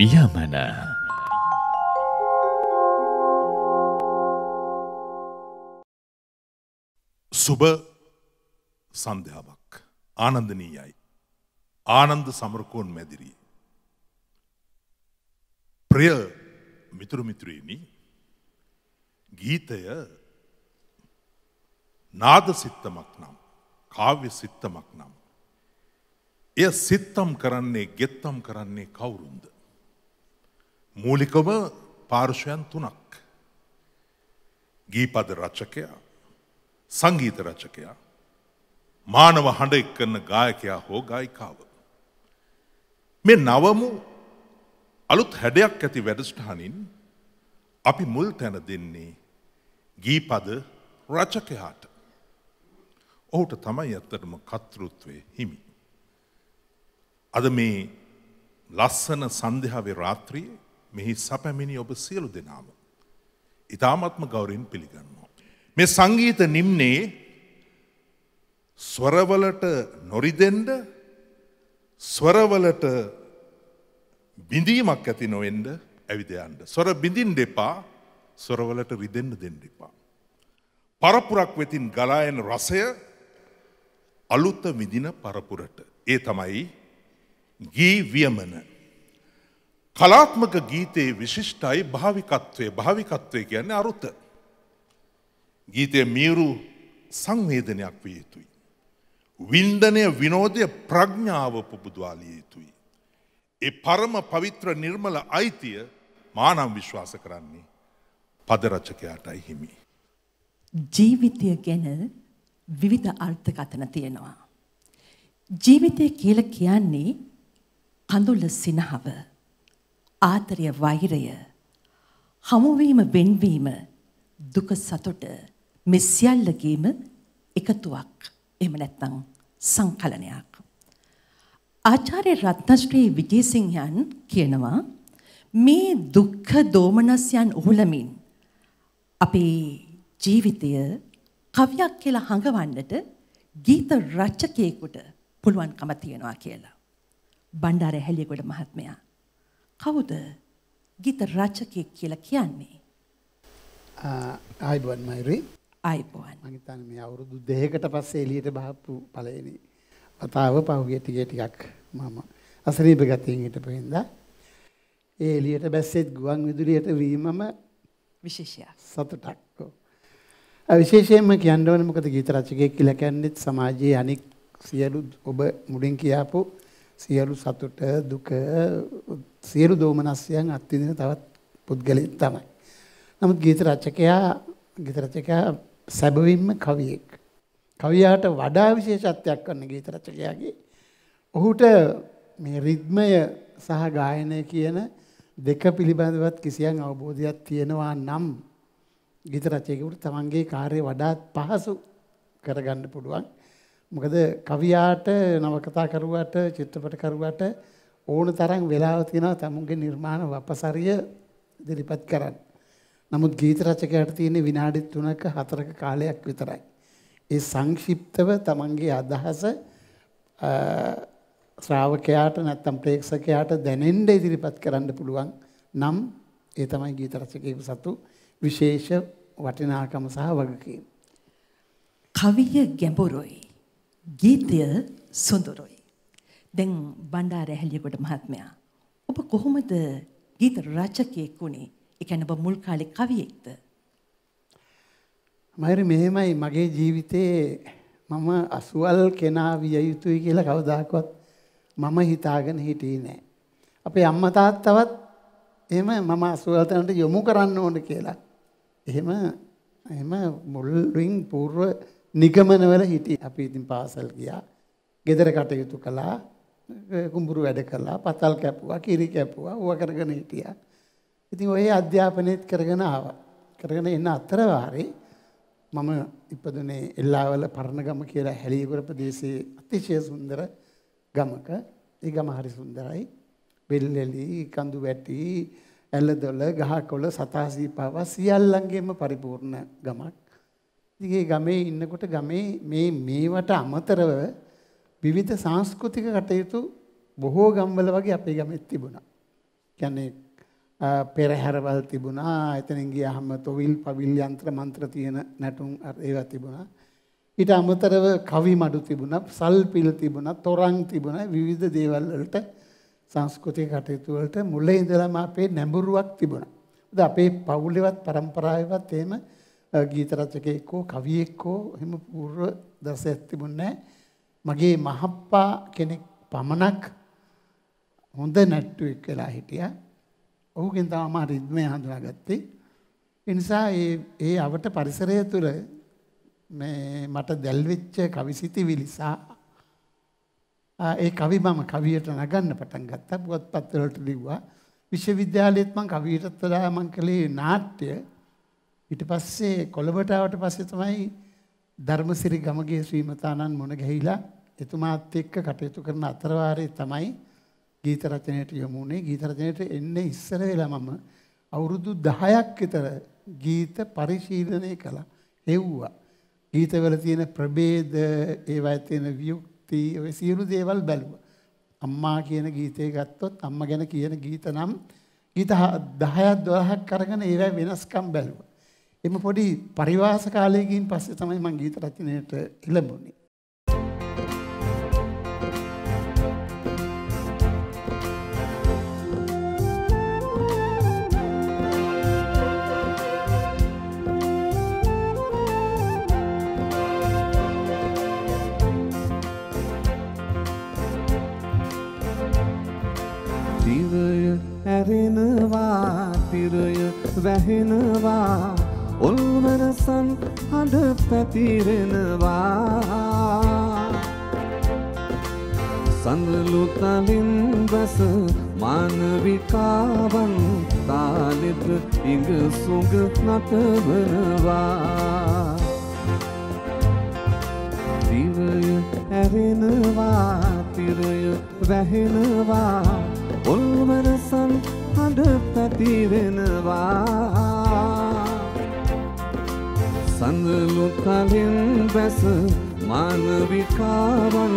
වියමන සුබ සන්ධ්‍යාවක් ආනන්දනීයයි. ආනන්ද සමරකෝන් මැදිරී. ප්‍රිය මිතුරුමිතුරීනි ගීතය නාද සිත්තමක් නම් කාව්‍ය සිත්තමක් නම්. එය සිත්තම් කරන්නේ ගෙත්තම් කරන්නේ කවුරුන්ද. මූලිකව පාර්ශයන් තුනක්. ගීපද රචකයා සංගීත රචකයා මානව හඬ එක් කරන ගායකයා හෝ ගායිකාව. මේ නවමු අලුත් හැඩයක් ඇති වැඩස්ටහනින් අපි මුල් තැන දෙන්නේ ගීපද රචකයාට. ඔහුට තමයි ඇත්තටම කතෘත්වය හිමි. අද මේ ලස්සන සන්ධ්‍යාවේ රාත්‍රියේ මෙහි සැපැමිණි ඔබ සියලු දෙනාම. ඉතාමත්ම ගෞරින් පිළිගන්නවා. මේ සංගීත නිම්නේ ස්වරවලට නොරිදෙන්ඩ ස්වරවලට බිඳීමක් ඇති නොවෙන්ඩ ඇවිදයන්ට. සොර බිඳින් දෙපා සොරවලට රිදෙන්ඩ දෙන්න එපා. පරපුරක් වෙතින් ගලායන රසය අලුත්ත විදින පරපුරට. ඒ තමයි ගී වියමන. කලාත්මක ගීතයේ විශිෂ්ටයි භාවිකත්වය භාවිකත්වය කියන්නේ අරුත. ගීතය මීරු සංවේදනයක් විය යුතුයි. වින්දනය විනෝදය ප්‍රඥාව පුබුදවාලිය යුතුයි. ඒ පරම පවිත්‍ර නිර්මල අයිතිය මානම් විශ්වාස කරන්නේ පදරචකයාටයි හිමි. ජීවිතය ගැන විවිධ අර්ථකථන තියෙනවා. ජීවිතය කියල කියන්නේ කඳුල්ල සිනහව, ආතරය වෛරය, හමුවීම වෙන්වීම, දුක සතුට මෙ සියල්ලගේම එකතුවක් එම නැත්නම් සංකලනයක්. ආචාර්ය රත්නශ්‍රී විජේසිංහයන් කියනවා මේ දුක්ඛ දෝමනස්යන් උහුලමින් අපේ ජීවිතය කවියක් කියලා හඟවන්නට ගීත රචකයෙකුට පුළුවන්කම තියෙනවා කියලා. බණ්ඩාර හැලියගොඩ මහත්මයා. කවුද ගීත රචකයෙක් කියලා කියන්නේ? ආයිබුවන් මයිරි ආයිබුවන්. මම හිතන්නේ මේ අවුරුදු දෙකකට පස්සේ එළියට බහපු පළවෙනි වතාව පහුගිය ටිකේ ටිකක් මම අසනීප ගතියෙන් හිටපු හින්දා ඒ එළියට බැස්සෙත් ගුවන් විදුලියට වීමම විශේෂයක්. සතුටක්. විශේෂයෙන්ම කියන්න ඕනේ මොකද ගීත රචකයෙක් කියලා කියන්නේ සමාජයේ අනික් සියලු ඔබ මුලින් කියාපු සියලු සතුට දුක සියලු දෝමනස්යන් අත්විඳින තවත් පුද්ගලෙක් තමයි. නමුත් ගීත රචකයා ගීත රචකයා සැබවින්ම කවියෙක්. කවියාට වඩා විශේෂත්වයක් වන්න ගීත රචකයාගේ. ඔහුට මේ රිද්මය සහ ගායනය කියන දෙක පිළිබඳවත් කිසියම් අවබෝධයක් තියෙනවා නම් ගීත රචකයෙකුට තමන්ගේ කාර්යය වඩාත් පහසු කරගන්න පුළුවන්. මොකද කවියාට නවකතාකරුවට චිත්‍රපටකරුවට ඕන තරම් වෙලාව තියෙනවා තමුන්ගේ නිර්මාණ වපසරිය ඉදිරිපත් කරන්න. නමුත් ගීත රචකයාට තියෙන විනාඩි 3ක 4ක කාලයක් විතරයි. ඒ සංක්ෂිප්තව තමන්ගේ අදහස ශ්‍රාවකයාට නැත්තම් ප්‍රේක්ෂකයාට දැනෙන්න ඉදිරිපත් කරන්න පුළුවන් නම් ඒ තමයි ගීත රචකයෙකු සතු විශේෂ වටිනාකම සහ වගකීම. කවිය ගැඹුරුයි. ගීතය සුන්දරයි. දැන් බණ්ඩාර ඇහැලියගොඩ මහත්මයා ඔබ කොහොමද ගීත රචකයෙක් වුණේ? ඒ කියන්නේ ඔබ මුල් කාලේ කවියෙක්ද? මයිරි මෙහෙමයි මගේ ජීවිතේ මම අසුවල් කෙනා විය යුතුයි කියලා කවදාකවත් මම හිතාගෙන හිටියේ නෑ. අපේ අම්මා තාත්තවත් එහෙම මම අසුවල් තැනට යොමු කරන්න ඕන කියලා. එහෙම එහෙම මුලින් పూర్ව නිගමනවල හිටියේ. අපි ඉතින් පාසල් ගියා. ගෙදර කටයුතු කළා. කුඹුරු වැඩ කළා. පතල් කැපුවා, කිරි කැපුවා. ඌව කරගෙන හිටියා. ඉතින් ඔය අධ්‍යාපනයේත් කරගෙන ආවා. කරගෙන එන අතර වාරේ මම ඉපදුනේ එල්ලාවල පරණගම කියලා හැලියගොඩ ප්‍රදේශයේ අතිශය සුන්දර ගමක. ඒ ගම හරි සුන්දරයි. බෙල්ලෙලි, කඳු වැටි, ඇලදොල, ගහකොළ, සතාසීපාව සියල්ලංගෙම පරිපූර්ණ ගමක්. ඉතින් ගමේ ඉන්නකොට ගමේ මේ මේවට අමතරව විවිධ සංස්කෘතික කටයුතු බොහෝ ගම්වල වගේ අපේ ගමෙත් තිබුණා. කියන්නේ අ, පෙරහැරවල් තිබුණා එතනින් ගියාම තොවිල් පවිල් යන්ත්‍ර මන්ත්‍ර තියෙන නැටුම් අර ඒවා තිබුණා ඊට අමතරව කවි මඩු තිබුණා සල්පිල් තිබුණා තොරන් තිබුණා විවිධ දේවල් වලට සංස්කෘතික කටයුතු වලට මුල ඉඳලම අපේ නැඹුරුවක් තිබුණා. මොකද අපේ පවුලේවත් પરම්පරාවේවත් එහෙම අ, ගීත රචකයෙක් හෝ කවියෙක් හෝ එහෙම පූර්ව දර්ශයක් තිබුණේ නැහැ. මගේ මහප්පා කෙනෙක් පමණක් හොඳ නැට්ටුවෙක් වෙලා හිටියා. ඔහුගෙන් තමයි මම රිද්මය හඳුනාගත්තේ. ඒ නිසා ඒ ඒ අවට පරිසරය තුළ මේ මට දැල්වෙච්ච කවිසිතිවිලි සහ ආ, ඒ කවි මම කවියට නගන්න පටන් ගත්තා. පුවත්පත් වලට ලිව්වා. විශ්වවිද්‍යාලයේත් මම කවියටත් වඩා මම කළේ නාට්‍ය. ඊට පස්සේ කොළඹට ආවට පස්සේ තමයි ධර්මසිරි ගමගේ ශ්‍රීමතානන් මුණ ගැහිලා එතුමාත් එක්ක කටයුතු කරන අතරවාරයේ තමයි ගීත රචනයට යොමු වුණේ. ගීත රචනයට එන්නේ ඉස්සර වෙලා මම අවුරුදු 10ක් විතර ගීත පරිශීලනය කළා. හෙව්වා. ගීතවල තියෙන ප්‍රභේද, ඒවයි තියෙන වියුක්ති, ඔය සියලු දේවල් බැලුවා. අම්මා කියන ගීතය ගත්තොත් අම්මා ගැන කියන ගීත නම් ගීත 10ක් 12ක් අරගෙන ඒවයි වෙනස්කම් බැලුවා. එම පොඩි පරිවාස කාලයකින් පස්සේ තමයි මම ගීත රචනයට එළඹුණේ. දිවය ඇරෙනවා තිරය වැහෙනවා ඔල්වනසන් හඬ පැතිරෙනවා. සඳලු තලින් බැස මානවිකාවන් තාලෙට ඉඟ සුඟ නටවනවා. දිවය ඇරෙනවා තිරය වැහෙනවා. ඔල්වනසන් හඬ පැතිරෙනවා. සඳලු කලින් බැස මානවිකාවන්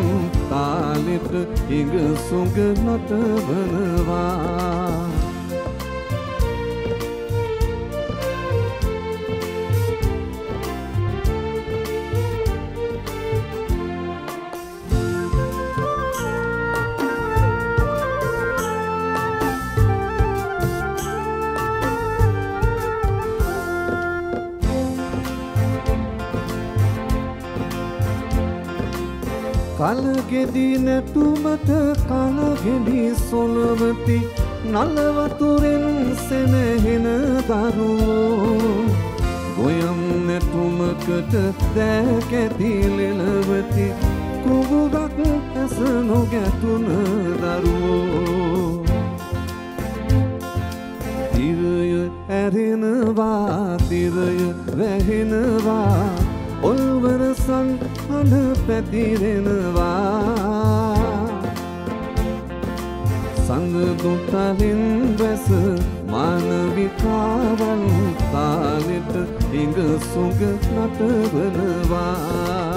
තාලෙට ඉඟ සුඟ නටවනවා. කලගෙඩි නැටුමට කලගෙඩි සොලවති. නලවතුරෙන් සෙනහෙන දරුවෝ ගොයම් නැටුමකට දෑකැතිලෙලවති කුගුරක් ඇස නොගැටුන දරුවෝ තිරය ඇරෙනවා තිරය වැහෙනවා. ඔල්වරසන් හඬ පැතිරෙනවා. සංගදුතලින් බැස මානවිකාවන් තාලෙට ඉඟ සුඟ නටවනවා.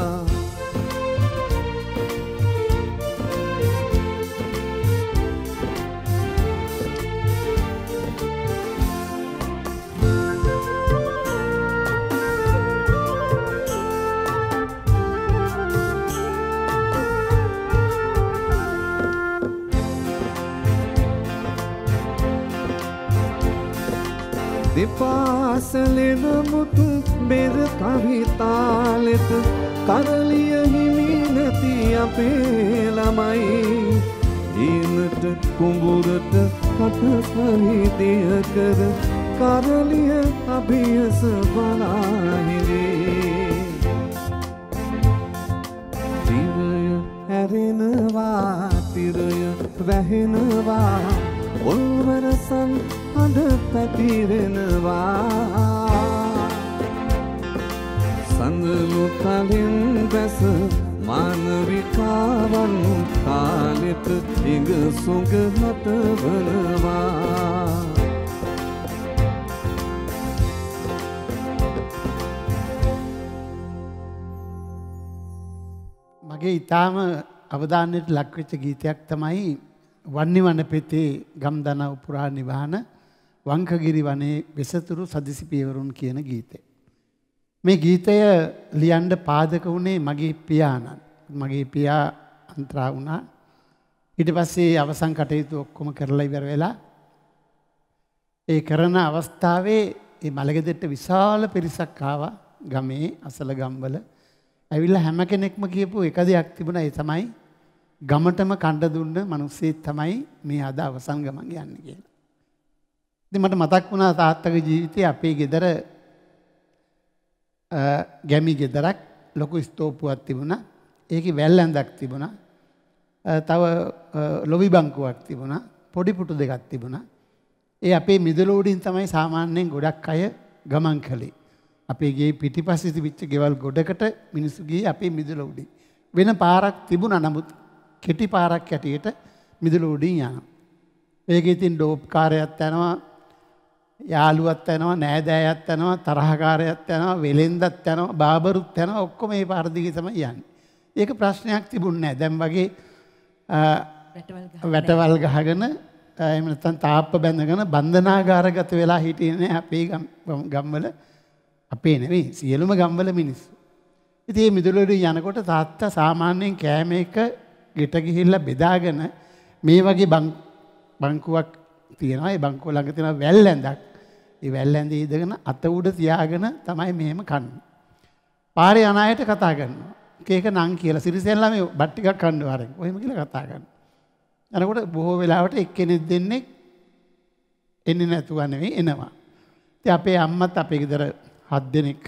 දෙපාසලෙන මුතු බෙර කවිතාලෙත කරලිය හිමි නැති අපේ ළමයි. ඊනට කුඹුරට කටසහිතිය කර කරලිය අභියස බලාහිරේ. දිවය ඇරෙනවා තිරය වැහෙනවා ඔල්වරසන් හඬ පැතිරෙනවා. සඳලු තලින් බැස මානවිකාවන් කාලෙට ඉඟ සුඟ නටවනවා මගේ ඊටාම අවධානයට ලක්වෙච්ච ගීතයක් තමයි වන්නිවන පෙතේ ගම්දනව පුරා නිවාන වංකගිරි වනේ වෙසතුරු සදිසි පියවරුන් කියන ගීතය. මේ ගීතය ලියන්ඩ පාදක වුණේ මගේ පියාණන්. මගේ පියා අන්ත්‍රා වුණා. ඉට පස්සේ අවසං කටයුතු ඔක්කොම කරලා ඉවර වෙලා. ඒ කරන අවස්ථාවේ ඒ මළගෙදෙට්ට විශාල පිරිසක් ආවා ගමේ අසල ගම්වල ඇවිල්ල හැම කෙනෙක්ම කියපු එක දෙයක් තිබුණ ඒ තමයි ගමටම කණ්ඩ දුන්න මනුස්සේත් තමයි මේ අද අවසන් ගමන් යන්න කියලා. ඉතින් මට මතක් වුණා තාත්තගේ ජීවිතේ අපේ ගෙදර ගැමි ගෙදරක් ලොකු ස්තෝපුවක් තිබුණා. ඒකේ වැල් ඇඳක් තිබුණා. තව ලොවි බංකුවක් තිබුණා. පොඩි පුටු දෙකක් තිබුණා. ඒ අපේ මිදුලෝඩින් තමයි සාමාන්‍යයෙන් ගොඩක් අය ගමන් කළේ. අපේ ගේ පිටිපස්සේ තිබිච්ච ගෙවල් ගොඩකට මිනිස්සු ගියේ අපේ මිදුලෝඩින්. වෙන පාරක් තිබුණා නමුත් කෙටි පාරක් ඇටියට මිදුලෝඩින් යනවා. ඒක ඉතින් ඩෝප් කාර්යයක් යනවා යාළුවත් යනවා නෑදෑයත් යනවා තරහකාරයත් යනවා වෙලෙන්දත් යනවා බාබරුත් යනවා ඔක්කොම මේ පාර දිගේ තමයි යන්නේ. ඒක ප්‍රශ්නයක් තිබුණේ නැහැ. දැන් වගේ වැටවල් ගහගෙන එහෙම නැත්නම් තාප්ප බැඳගෙන බන්ධනාගාරගත වෙලා හිටියේ නෑ අපේ ගම්වල අපේ නෙවෙයි සියලුම ගම්වල මිනිස්සු. ඉතින් මේ මිදුලේ යනකොට තාත්තා සාමාන්‍යයෙන් කෑම එක ගෙට ගිහිල්ලා බෙදාගෙන මේ වගේ බංකුවක් තියෙනවා ඒ බංකුව ළඟ තියෙන වැල් ඇඳක් ඒ වැල් ඇඳ ඉඳගෙන අත උඩ තියාගෙන තමයි මෙහෙම කන්නේ. පාරේ යන අයට කතා කරනවා. කේක නං කියලා සිරිසෙන් ළමයි බත් ටිකක් කන්න වරෙන්. ඔහෙම කියලා කතා කරනවා. අනකොට බොහෝ වෙලාවට එක්කෙනෙක් දෙන්නෙක් එන්නේ නැතුව නෙවෙයි එනවා. ඉතින් අපේ අම්මත් අපේ ගෙදර හත් දෙනෙක්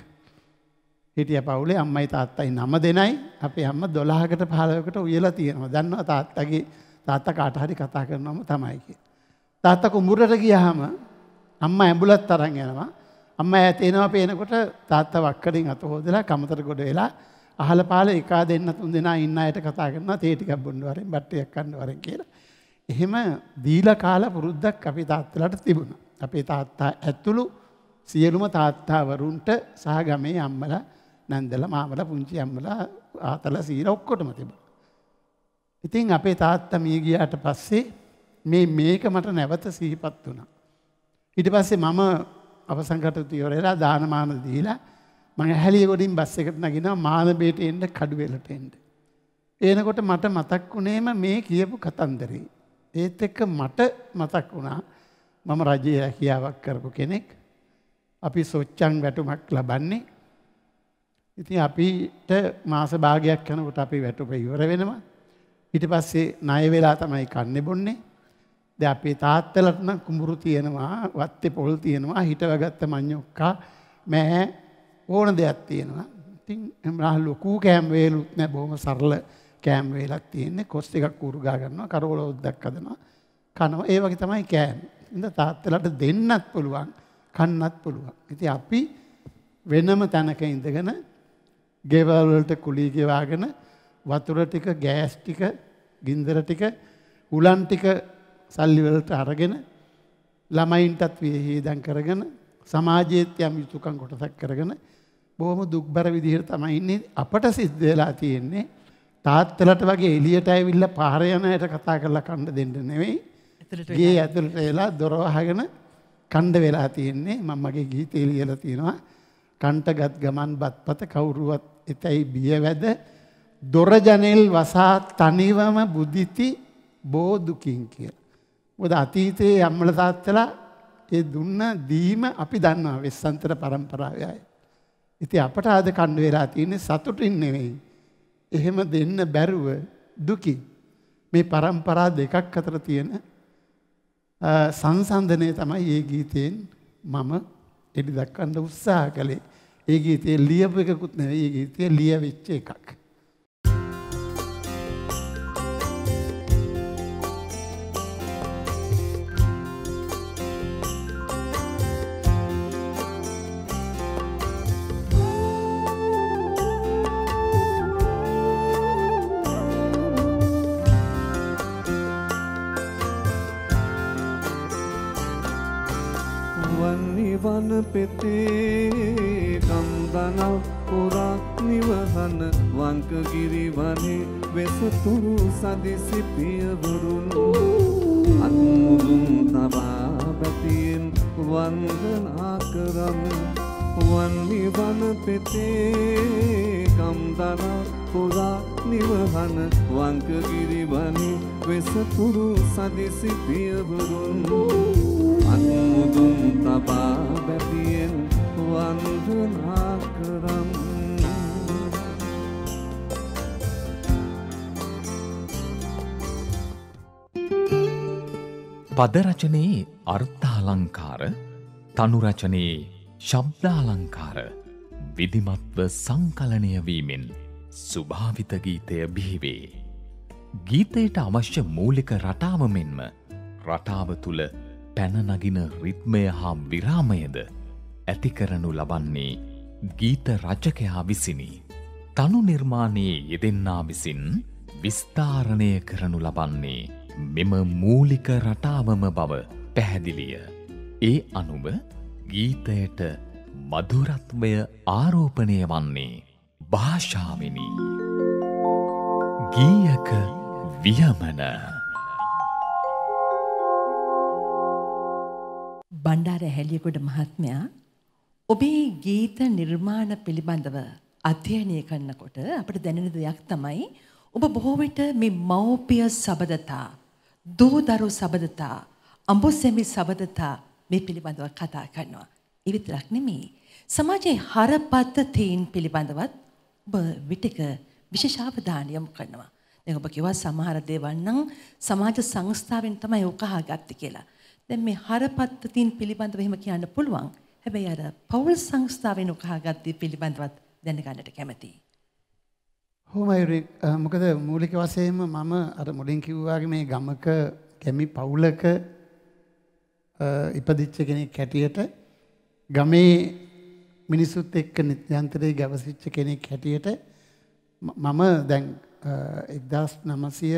හිටිය පවුලේ අම්මයි තාත්තයි නම දෙනයි අපේ අම්ම 12කට 15කට උයලා තියෙනවා. දන්නවා තාත්තගේ තාත්තා කාට හරි කතා කරනවම තමයි කියලා. තාත්තා කුඹුරට ගියාම අම්මා ඇඹුලත් අරන් යනවා. අම්මා ඈත එනවා පේනකොට තාත්තා වක්කඩින් අත හොදලා කමතර ගොඩ වෙලා අහල පහල එකා දෙන්න තුන් දෙනා ඉන්න අයට කතා කරනවා තේ ටිකක් බොන්න වරෙන් බට්ටියක් කන්න වරෙන් කියලා. එහෙම දීලා කාලා පුරුද්දක් අපේ තාත්තලාට තිබුණා. අපේ තාත්තා ඇතුළු සියලුම තාත්තාවරුන්ට සහ ගමේ අම්මලා නැන්දලා මාමලා පුංචි අම්මලා ආතලා සීලා ඔක්කොටම තිබුණා. ඉතින් අපේ තාත්තා මිය ගියාට පස්සේ මේ මේක මට නැවත සිහිපත් වුණා. ඊට පස්සේ මම අවසන් කටයුතු ඉවරලා දානමාන දීලා මම හැලිය ගොඩින් බස් එකට නගිනවා මානබේට එන්න කඩුවෙලට එන්න. එනකොට මට මතක් වුණේම මේ කියපු කතන්දරේ. ඒත් එක්ක මට මතක් වුණා මම රජයේ රැකියාවක් කරපු කෙනෙක්. අපි සොච්චන් වැටුමක් ලබන්නේ. ඉතින් අපිට මාස භාගයක් යනකොට අපි වැටුප ඉවර වෙනවා. ඊට පස්සේ ණය වෙලා තමයි කන්නේ බොන්නේ. ද අපේ තාත්තලට නම් කුඹුරු තියෙනවා වත්තේ පොල් තියෙනවා හිටවගත්ත මඤ්ඤොක්කා මෑ ඕන දෙයක් තියෙනවා. ඉතින් එම්රා ලොකු කෑම් වේලුත් නෑ බොහොම සරල කෑම් වේලක් තියෙන්නේ කොස් ටිකක් උරුගා ගන්නවා කරවල උද්දක් හදනවා කනවා ඒ වගේ තමයි කෑම. ඉතින් තාත්තලට දෙන්නත් පුළුවන් කන්නත් පුළුවන්. ඉතින් අපි වෙනම තැනක ඉඳගෙන ගෙවල් වලට කුලී ගෙවාගෙන වතුර ටික ගෑස් ටික ගින්දර ටික උලන් ටික සල්ලිවලට අරගෙන ළමයින්ටත් වියහිදන් කරගෙන සමාජයත් යම් යුතුකම් කොටසක් කරගෙන බොහොම දුක්බර විදිහට තමයි ඉන්නේ. අපට සිද්ධ වෙලා තියෙන්නේ තාත්තලට වගේ එළියට ඇවිල්ලා පාර යන අයට කතා කරලා කන්න දෙන්න නෙවෙයි. ගේ ඇතුළට වෙලා දොර වහගෙන කණ්ඩ වෙලා තියෙන්නේ. මම මගේ ගීතේ ලියලා තියෙනවා. කන්ටගත් ගමන් බත්පත කවුරුවත් එතැයි බියවැද දොර ජනෙල් වසා තනිවම බුදිති. බෝ දුකින් කියලා මොකද අතීතයේ අම්මල තාත්තලා ඒ දුන්න දීම අපි දන්නවා වෙස්සන්තර පරම්පරාවේ අය. ඉතින් අපට ආද කණ්ඩ වෙලා තියෙන්නේ සතුටින් නෙවෙයි. එහෙම දෙන්න බැරුව දුකින්. මේ පරම්පරා දෙකක් අතර තියෙන සංසන්දනය තමයි ඒ ගීතයෙන් මම එලි දක්වන්න උත්සාහ කළේ. ඒ ගීතයේ ලියපු එකකුත් නෙවෙයි ඒ ගීතයේ ලියවිච්ච එකක්. වෙසතුරු සදිසි පියවරුන් අත්මුදුන් තබා බැතියෙන් වන්දනා කරම් වන්නි වන පෙතේ කම්දනා පුරා නිවහන වංකගිරිවනි වෙසතුරු සදිසි පියවරුන් පදරචනයේ අර්ථාලංකාර තනුරචනයේ ශබ්දාලංකාර විදිමත්ව සංකලනයවීමෙන් සුභාවිත ගීතය බිහිවේ. ගීතයට අවශ්‍ය මූලික රටාව මෙන්ම රටාව තුළ පැනනගින රිත්මය හා විරාමයද ඇතිකරනු ලබන්නේ ගීත රචකයා විසිනි. තනු නිර්මාණයේ යෙදෙන්නා විසින් විස්ථාරණය කරනු ලබන්නේ මෙම මූලික රටාවම බව පැහැදිලිය. ඒ අනුව ගීතයට මధుරත්වය ආරෝපණය වන්නේ භාෂාවෙනි. ගීයක වියමන බණ්ඩාර හැලියගොඩ මහත්මයා ඔබේ ගීත නිර්මාණ පිළිබඳව අධ්‍යයනය කරනකොට අපට දැනෙන දෙයක් තමයි ඔබ බොහෝ විට මේ මව්පිය සබදතා දූදරු සබදතා අඹුසෙමි සබදතා මේ පිළිබඳව කතා කරනවා. ඒ විතරක් නෙමෙයි. සමාජයේ හරපද්ධතීන් පිළිබඳවත් ඔබ විටක විශේෂ අවධානය යොමු කරනවා. දැන් ඔබ කිව්වා සමහර දේවල් නම් සමාජ සංස්ථාවෙන් තමයි උකහාගත්තේ කියලා. දැන් මේ හරපද්ධතීන් පිළිබඳව එහෙම කියන්න පුළුවන්. හැබැයි අර පෞල් සංස්ථාවෙන් උකහාගත්තේ පිළිබඳවත් දැනගන්නට කැමතියි. හොමයි මොකද මූලික වශයෙන්ම මම අර මුලින් කිව්වාගේ මේ ගමක කැමි පවුලක ඉපදිච්ච කෙනෙක් හැටියට ගමේ මිනිසුත් එක්ක නිත්‍යන්තරේ ගැවසිච්ච කෙනෙක් හැටියට මම දැන් එක්දස් නමසය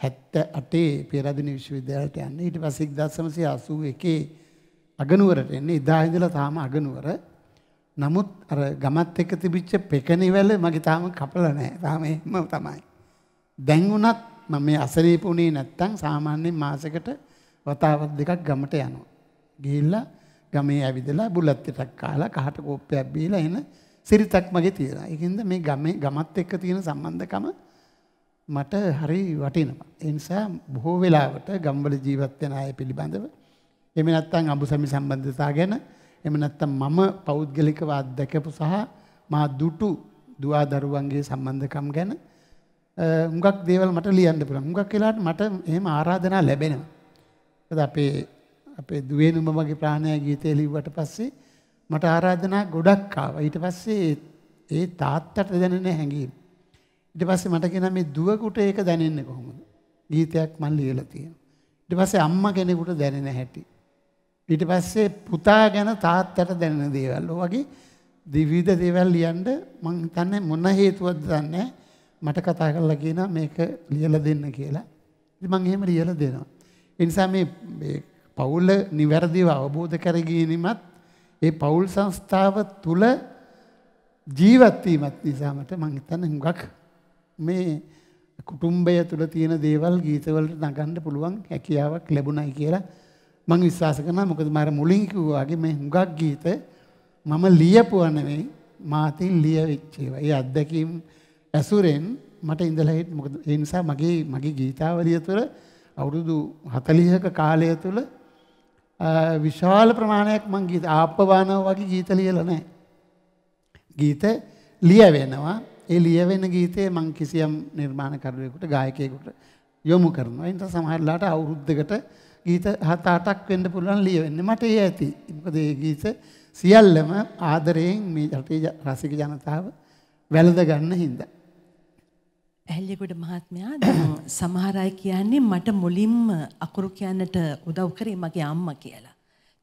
හැත්ත අටේ පෙරදින විශ්වවිද්‍යාලට යන්න. ඊට පස්ස එක්දස් සමසය අසූ එකේ අගනුවරට එන්නේ. ඉදා ඉඳලා තාම අගනුවර. නමුත් අර ගමත් එක්ක තිබිච්ච පෙකනිවැල මගේ තාම කපල නැහැ. තාම එහෙම තමයි. දැන් උනත් මම මේ අසනීප උනේ නැත්තම් සාමාන්‍යයෙන් මාසෙකට වතාවක් දෙකක් ගමට යනවා. ගිහිල්ලා ගමේ ඇවිදලා බුලත් ටිකක් කාලා කහට කෝප්පයක් බීලා එන සිරිතක් මගේ තියෙනවා. ඒකින්ද මේ ගමේ ගමත් එක්ක තියෙන සම්බන්ධකම මට හරි වටිනවා. ඒ නිසා බොහෝ වෙලාවට ගම්වල ජීවත් වෙන අය පිළිබඳව එහෙම නැත්නම් අඹුසැමි සම්බන්ධතා ගැන එහෙම නැත්නම් මම පෞද්ගලිකව අත්දැකපු සහ මා දුටු දුවා දරුවන්ගේ සම්බන්ධකම් ගැන හුඟක් දේවල් මට ලියන්න පුළුවන්. හුඟක් වෙලාවට මට එහෙම ආරාධනා ලැබෙනවා. මොකද අපේ අපේ දුවේ නුඹ මගේ ප්‍රාණය ගීතය ලිව්වට පස්සේ මට ආරාධනා ගොඩක් ආවා. ඊට පස්සේ ඒ තාත්තට දැනෙන හැඟීම්. ඊට පස්සේ මට කියන මේ දුවකට ඒක දැනෙන්නේ කොහොමද? ගීතයක් මම ලියලා තියෙනවා. ඊට පස්සේ අම්මා කෙනෙකුට දැනෙන හැටි. ඊට පස්සේ පුතා ගැන තාත්තට දැනෙන දේවල්. ඔය වගේ විවිධ දේවල් ලියන්න මං හිතන්නේ මොන හේතුවක්ද දන්නේ මට කතා කරලා කියනවා මේක ලියලා දෙන්න කියලා. ඉතින් මං එහෙම ලියලා දෙනවා. ඒ නිසා මේ මේ පවුල නිවැරදිව අවබෝධ කර ගැනීමත් ඒ පවුල් සංස්ථාව තුල ජීවත් වීමත් නිසා මට මං හිතන්නේ හුඟක් මේ කුටුම්බය තුල තියෙන දේවල් ගීතවලට නගන්න පුළුවන් හැකියාවක් ලැබුණයි කියලා මං විශ්වාස කරනවා මොකද මම මුලින් කිව්වා වගේ මේ හුඟක් ගීත මම ලියපුවා නෙවෙයි මාතින් ලියවිච්ච ඒවා. ඒ අත්දැකීම් ඇසුරෙන් මට ඉඳලා හිට මොකද ඒ නිසා මගේ මගේ ගීතාවලිය තුළ අවුරුදු 40ක කාලය තුළ විශාල ප්‍රමාණයක් මං ගීත ආප්පවානව වගේ ගීත ලියලා නැහැ. ගීත ලියවෙනවා. ඒ ලියවෙන ගීතේ මං කිසියම් නිර්මාණකරුවෙකුට ගායකයෙකුට යොමු කරනවා. ඒ නිසා සමහරලාට අවුරුද්දකට ගීත හත අටක් වෙන්න පුළුවන් ලියවෙන්නේ. මට ඒ ඇති. මොකද ඒ ගීත සියල්ලම ආදරයෙන් මේ රටේ රසික ජනතාව වැළඳ ගන්න හින්දා. ඇහැල්ලියගොඩ මහත්මයා දැන් සමහර අය කියන්නේ මට මුලින්ම අකුරු කියන්නට උදව් කරේ මගේ අම්මා කියලා.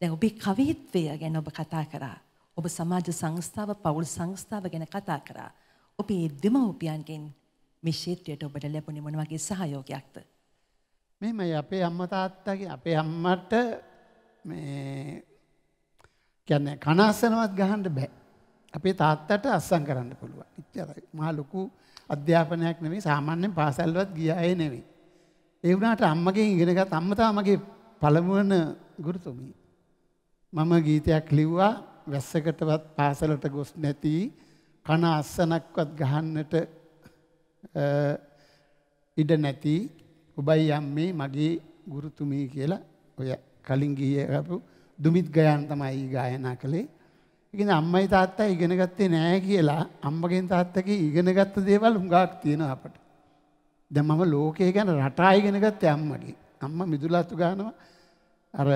දැන් ඔබේ කවිත්වය ගැන ඔබ කතා කරා. ඔබ සමාජ සංස්ථාව පවුල් සංස්ථාව ගැන කතා කරා. ඔබේ දෙමව්පියන්ගෙන් මේ ක්ෂේත්‍රයට ඔබට ලැබුණේ මොන වගේ සහයෝගයක්ද? මෙහෙමයි අපේ අම්මා තාත්තගේ අපේ අම්මට මේ කියන්නේ කන අස්සනවත් ගහන්න බෑ. අපේ තාත්තට අස්සම් කරන්න පුළුවන්. එච්චරයි. මහා ලොකු අධ්‍යාපනයක් නෙවෙයි සාමාන්‍යයෙන් පාසල්වත් ගිය අය නෙවෙයි. ඒ වුණාට අම්මගෙන් ඉගෙනගත් අම්ම තමයි මගේ පළමුවන ගුරුතුමී. මම ගීතයක් ලිව්වා වැස්සකටවත් පාසලට ගොස් නැති කන අස්සනක්වත් ගහන්නට ඉඩ නැති ඔබයි අම්මේ මගේ ගුරුතුමී කියලා ඔය කලින් ගියපු දුමිත් ගයන් තමයි ගායනා කළේ. ඉතින් අම්මයි තාත්තා ඉගෙන ගත්තේ නෑ කියලා අම්මගෙන් තාත්තගේ ඉගෙන ගත්ත දේවල් හුඟක් තියෙනවා අපට. දැන් මම ලෝකය ගැන රටා ඉගෙන ගත්තේ අම්මගේ. අම්මා මිදුලාතු ගන්නවා අර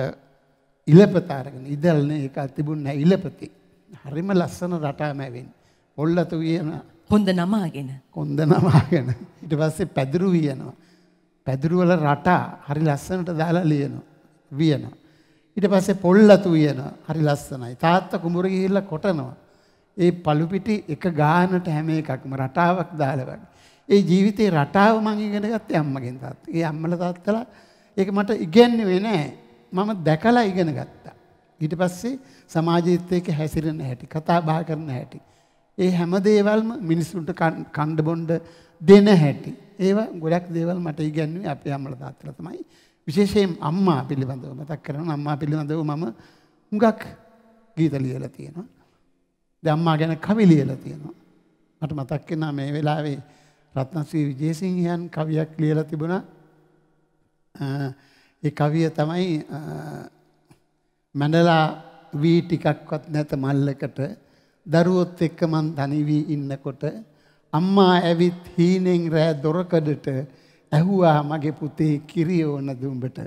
ඉලපත අරගෙන ඉදල්නේ ඒක තිබුණ නැහැ ඉලපතේ. හරිම ලස්සන රටා මැවෙන්. පොල්ලතු වියන හොඳ නමාගෙන. කොන්ද නමාගෙන. ඊට පස්සේ පැදුරු වියනවා. පැදුරු වල රටා හරි ලස්සනට දාලා ලියනවා. වියනවා. ඊට පස්සේ පොල්ලතු වියනවා. හරි ලස්සනයි. තාත්තා කුඹුර ගිහිල්ලා කොටනවා. ඒ පළු පිටි එක ගානට හැම එකක්ම රටාවක් දාලා වගේ. ඒ ජීවිතේ රටාව මං ඉගෙන ගත්තේ අම්මගෙන් තාත්තා. ඒ අම්මලා තාත්තලා ඒක මට ඉගෙනුවේ නෑ. මම දැකලා ඉගෙන ගත්තා. ඊට පස්සේ සමාජයේත් එක්ක හැසිරෙන හැටි, කතා බහ කරන හැටි. ඒ හැම දේවල්ම මිනිස්සුන්ට කණ්ඩ බොණ්ඩ දෙන හැටි. ඒවා ගොඩක් දේවල් මට ඉගැන්වුවේ අපේ අම්මලා තාත්තලා තමයි. විශේෂයෙන් අම්මා පිළිබඳව මතක් කරනවා. අම්මා පිළිබඳව මම හුඟක් ගීත ලියලා තියෙනවා. දැන් අම්මා ගැන කවි ලියලා තියෙනවා. මට මතක් වෙනවා මේ වෙලාවේ රත්නශ්‍රී විජේසිංහයන් කවියක් ලියලා තිබුණා. ඒ කවිය තමයි මැඩලා වී ටිකක්වත් නැත මල්ලකට දරුවොත් එක්ක මං තනි වී ඉන්නකොට අම්මා ඇවිත් හීනෙන් රෑ දොරකඩට ඇහුවා මගේ පුතේ කිරි ඕන දුඹට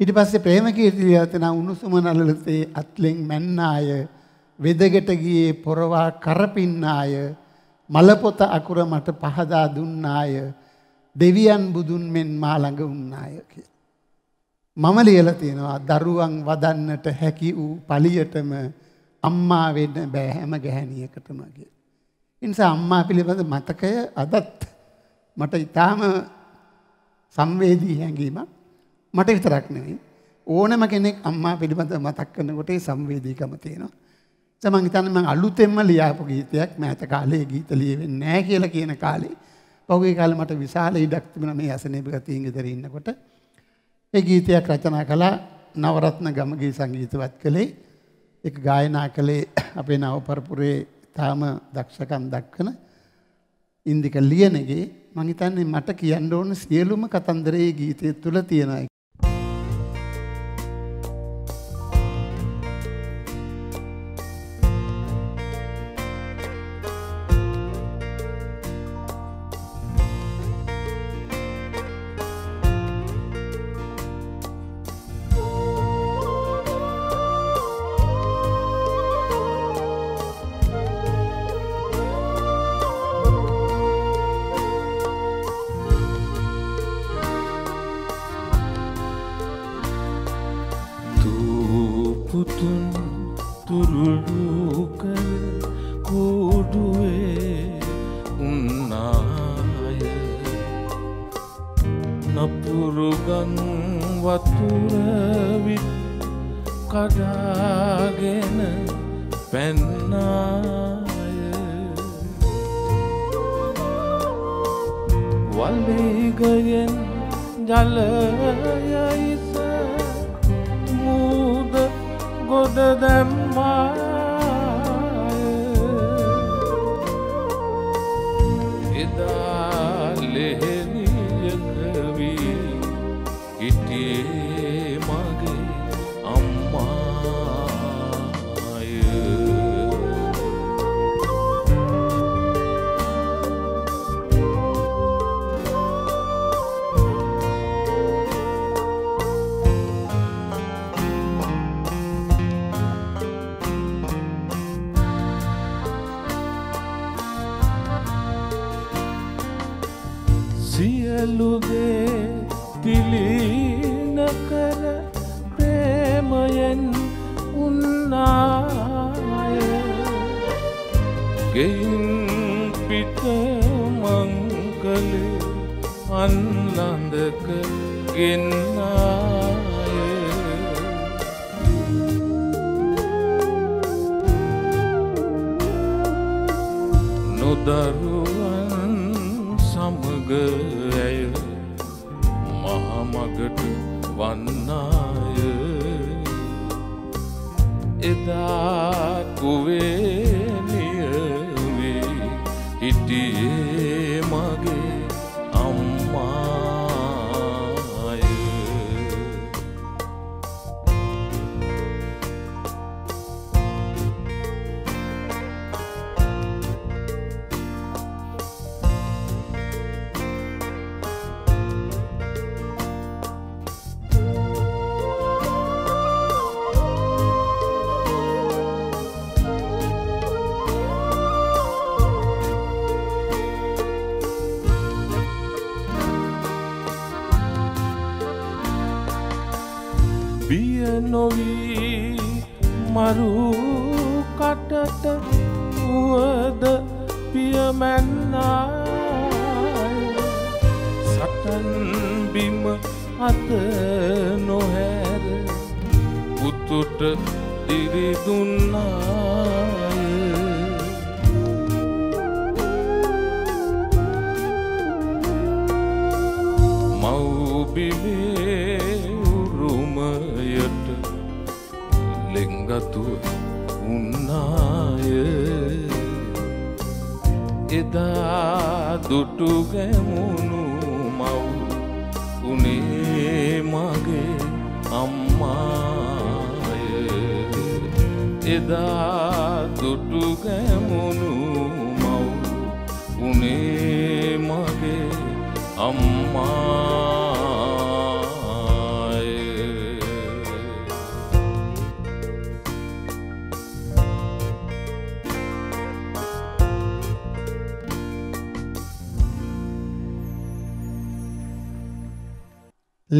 ඊට පස්සේ ප්‍රේමකීර්ති ලියතන උණුසුම නලලතේ අත්ලෙන් මැන්නාය වෙදකට ගියේ පොරවා කරපින්නාය මලපොත අකුර මට පහදා දුන්නාය දෙවියන් බුදුන් මෙන් මා ළඟ උන්නාය කියලා. මම ලියලා තියෙනවා දරුවන් වදන්නට හැකි වූ පලියටම අම්මා වෙන්න බෑ හැම ගැහැණියකටම කියලා. ඒ නිසා අම්මා පිළිබඳ මතකය අදත් මට ඊටාම සංවේදී හැඟීමක්. මට විතරක් නෙවෙයි. ඕනම කෙනෙක් අම්මා පිළිබඳව මතක් කරනකොට ඒ සංවේදීකම තියෙනවා. ඒ මං හිතන්නේ මං අලුතෙන්ම ලියාපු ගීතයක්. මෑත කාලේ ගීත ලියෙන්නේ නැහැ කියලා කියන කාලේ. පහුගිය කාලේ මට විශාල ඉඩක් තිබුණා මේ අසනීප ගතියින් ගෙදර ඉන්නකොට. ඒ ගීතයක් රචනා කළා නවරත්න ගමගේ සංගීතවත් කළේ. ඒක ගායනා කළේ අපේ නව පරපුරේ තාම දක්ෂකම් දක්වන ඉන්දික ලියනගේ මං හිතන්නේ මට කියන්න ඕන සියලුම කතන්දරේ ගීතය තුල තියෙනවා මගේ අම්මාය. එදා දුටු ගැමුණු මව් උනේ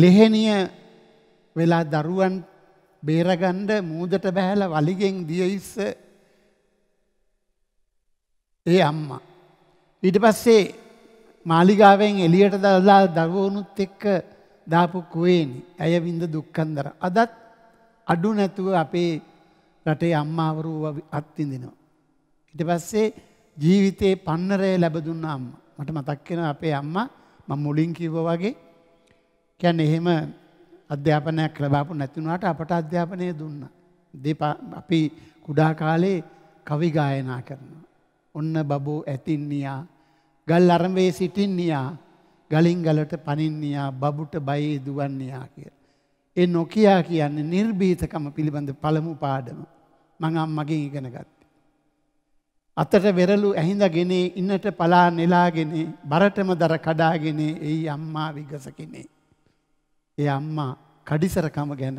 ලෙහෙනිය වෙලා දරුවන් බේරගණ්ඩ මූදට බැහැල වලිගෙන් දියයිස්ස ඒ අම්මා. ඊට පස්සේ මාලිගාවෙන් එලියට දල්ලා දරුවනුත් එක්ක දාපු කුවේනි ඇය විඳ දුක්කන්දර. අදත් අඩු නැතුව අපේ රටේ අම්මාවරු අත්තිඳිනවා. ඉට පස්සේ ජීවිතයේ පන්නරය ලැබදුන්න අම්ම මට මතක්කෙන අපේ අම්ම ම මුලින් කිව්ව වගේ කැන් එහෙම අධ්‍යාපනයක් ලබාපු නැතිවුණට අපට අධ්‍යාපනය දුන්න. දෙප අපි කුඩා කාලේ කවිගායනා කරනවා. ඔන්න බබෝ ඇතින්නියා ගල් අරඹේ සිටින්නියා ගලින් ගලට පනින්නියා බබුට බයේ දුවන්නයා කිය. ඒ නොකයා කියන්නේ නිර්භීතකම පිළිබඳ පළමු පාඩම මං අම්මගෙන් ඉගෙන ගත්තේ. අතට වෙරලු ඇහිඳගෙන ඉන්නට පලා නෙලාගෙන බරටම දර කඩාගෙන එයි අම්මා විගසකෙනේ. ඒ අම්මා කඩිසරකම ගැන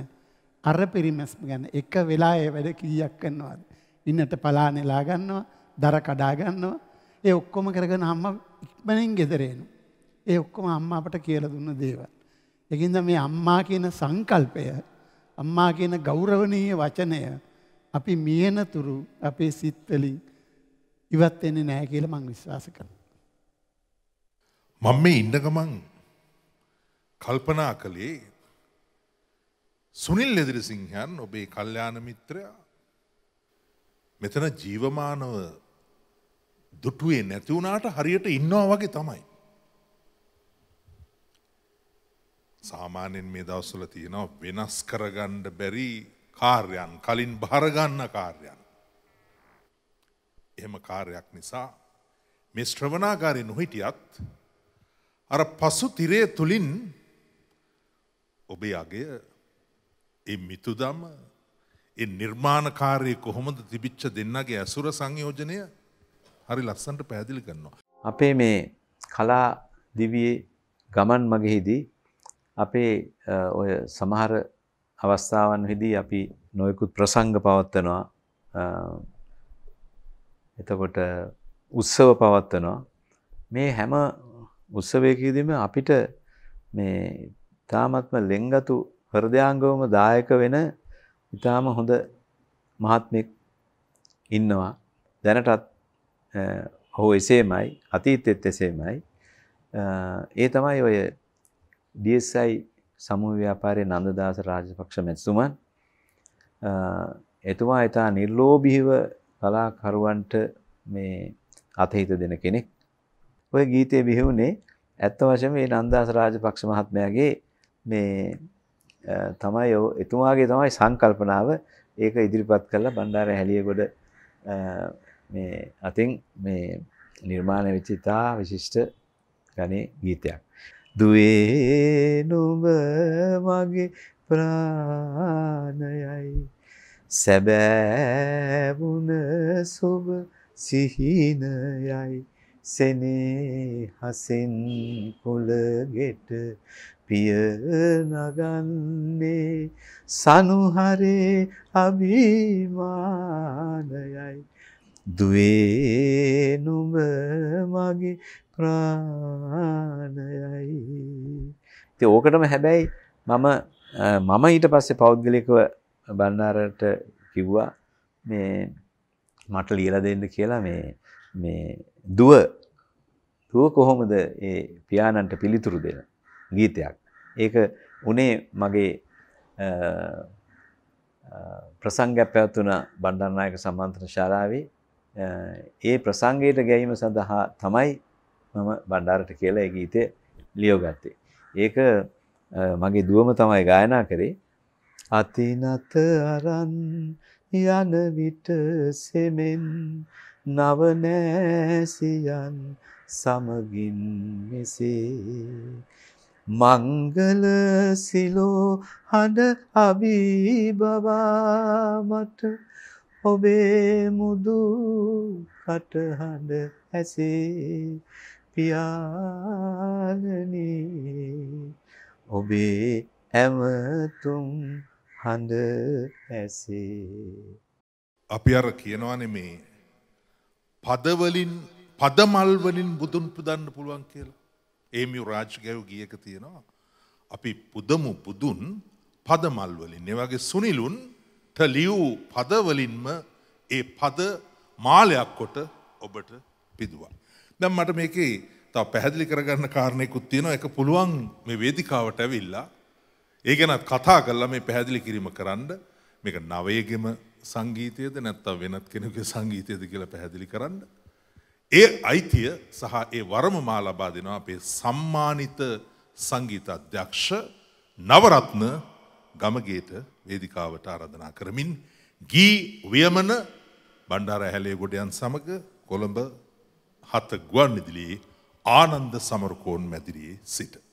අර පිරිමැස්ම ගැන එක වෙලා ඒ වැඩ කීයක් කරනවාද. ඉන්නට පලා නෙලා ගන්නවා දර කඩාගන්නවා ඒ ඔක්කොම කරගෙන අම්ම ඉක්මනින් ගෙදරේනු. ඒ ඔක්කොම අම්ම අපට කියල දුන්න දේවල්. එකින්ද මේ අම්මා කියන සංකල්පය අම්මා කියන ගෞරවනීය වචනය අපි මියනතුරු අපේ සිත්වලින් ඉවත් එන්නේ නෑ කියල මං විශ්වාස කර. මම මේ ඉන්න ගමන් කල්පනා කළේ සුනිල් එදිරි සිංහයන් ඔබේ කල්්‍යාන මිත්‍රයා මෙතන ජීවමානව දුටුවේ නැතිවුණට හරියට ඉන්නවා වගේ තමයි. සාමාන්‍යෙන් මේ දවස්සල තියෙනවා වෙනස් කරගණ්ඩ බැරි කාර්යන් කලින් භාරගන්න කාර්යන්. එහෙම කාර්යක් නිසා මේ ශ්‍රවනාකාරය නොහිටියත් අර පසු තිරේ තුළින් ඔබේ අගය ඒ මිතුදම ඒ නිර්මාණකාරය කොහොමද තිබිච්ච දෙන්නගේ ඇසුර සංයෝජනය හරි ලස්සන්ට පැදිලි කරනවා. අපේ මේ කලා දිවියේ ගමන් මගෙහිදී අපේ ඔය සමහර අවස්ථාවන් විදී අපි නොයකුත් ප්‍රසංග පවත්වනවා එතකොට උත්සව පවත්වනවා මේ හැම උත්සවයකදීම අපිට මේ ඉතාමත්ම ලෙංගතු හෘදයාංගවම දායක වෙන ඉතාම හොඳ මහත්මෙක් ඉන්නවා. දැනටත් හෝ එසේමයි අතීතෙත් එසේමයි. ඒ තමයි ඔය DSI සමූහ ව්‍යාපාරයේ නන්දදාස රාජපක්ෂ මැතිතුමන්. එතුමා ඉතා නිර්ලෝභීව කලාකරුවන්ට මේ අතහිත දෙන කෙනෙක්. ඔය ගීතය බිහිවුණේ ඇත්ත වශයෙන්ම මේ නන්දාස රාජපක්ෂ මහත්මයාගේ මේ අ, තමයි ඔහු- එතුමාගේ තමයි සංකල්පනාව. ඒක ඉදිරිපත් කළා බණ්ඩාර හැලියගොඩ අ, මේ අතින් මේ නිර්මාණය වෙච්ච ඉතා විශිෂ්ට ගණේ ගීතයක්. දුවේ නුඹ මගේ ප්‍රාණයයි. සැබෑවුන සුබ සිහිනයයි. සෙනේ හසින් කුලගෙට පිය නගන්නේ සනුහරේ අභිමානයයි. දුවේ නුඹ මගේ ප්‍රාණයයි. ඉතින් ඕකටම හැබැයි මම අ, මම ඊට පස්සේ පෞද්ගලිකව බණ්ඩාරට කිව්වා මේ මට ලියලා දෙන්න කියලා මේ මේ දුව දුව කොහොමද ඒ පියාණන්ට පිළිතුරු දෙන? ගීතයක්. ඒක උනේ මගේ අ, අ, ප්‍රසංගයක් පැවැත්වුණ බණ්ඩාරනායක සම්මන්ත්‍රණ ශාලාවේ අ, ඒ ප්‍රසංගයට ගැයීම සඳහා තමයි මම බණ්ඩාරට කියලා ඒ ගීතය ලියවගත්තේ. ඒක අ, මගේ දුවම තමයි ගායනා කරේ. අතිනත අරන් යන විට සෙමෙන් නවනෑසියන් සමගින් මෙසේ මංගල සිලෝ හඬ අභිබවා මට. ඔබේ මුදු කටහඬ ඇසේ පියාණනි. ඔබේ ඇමතුම් හඬ ඇසේ. අපි අර කියනවානේ මේ පදවලින් පදමල්වලින් බුදුන් පුදන්න පුළුවන් කියලා. ඒමි රාජ්ගැව් ගියක තියෙනවා. අපි පුදමු බුදුන් පදමල්වලින්. එවගේ සුනිලුන් ලියූ පදවලින්ම ඒ පද මාලයක් කොට ඔබට පිදුවා. දැම් මට මේකේ තා පැහැදිලි කරගන්න කාරණයකුත් තියෙනවා එක පුළුවන් මේ වේදිකාවට ඇවිල්ලා ඒ ගැනත් කතා කරලා මේ පැහැදිලි කිරීම කරන්න මේක නවයගෙම සංගීතයද නැත්තම් වෙනත් කෙනෙකුගේ සංගීතයද කියලා පැහැදිලි කරන්න. ඒ අයිතිය සහ ඒ වරම මා ලබා දෙනවා අපේ සම්මානිත සංගීත අධ්‍යක්ෂ නවරත්න ගමගේට වේදිකාවට ආරාධනා කරමින් ගී වියමන බණ්ඩාර ඇහැලේ ගොඩයන් සමග කොළඹ හත ගුවන් විදුලියේ ආනන්ද සමරකෝන් මැදිරියේ සිට.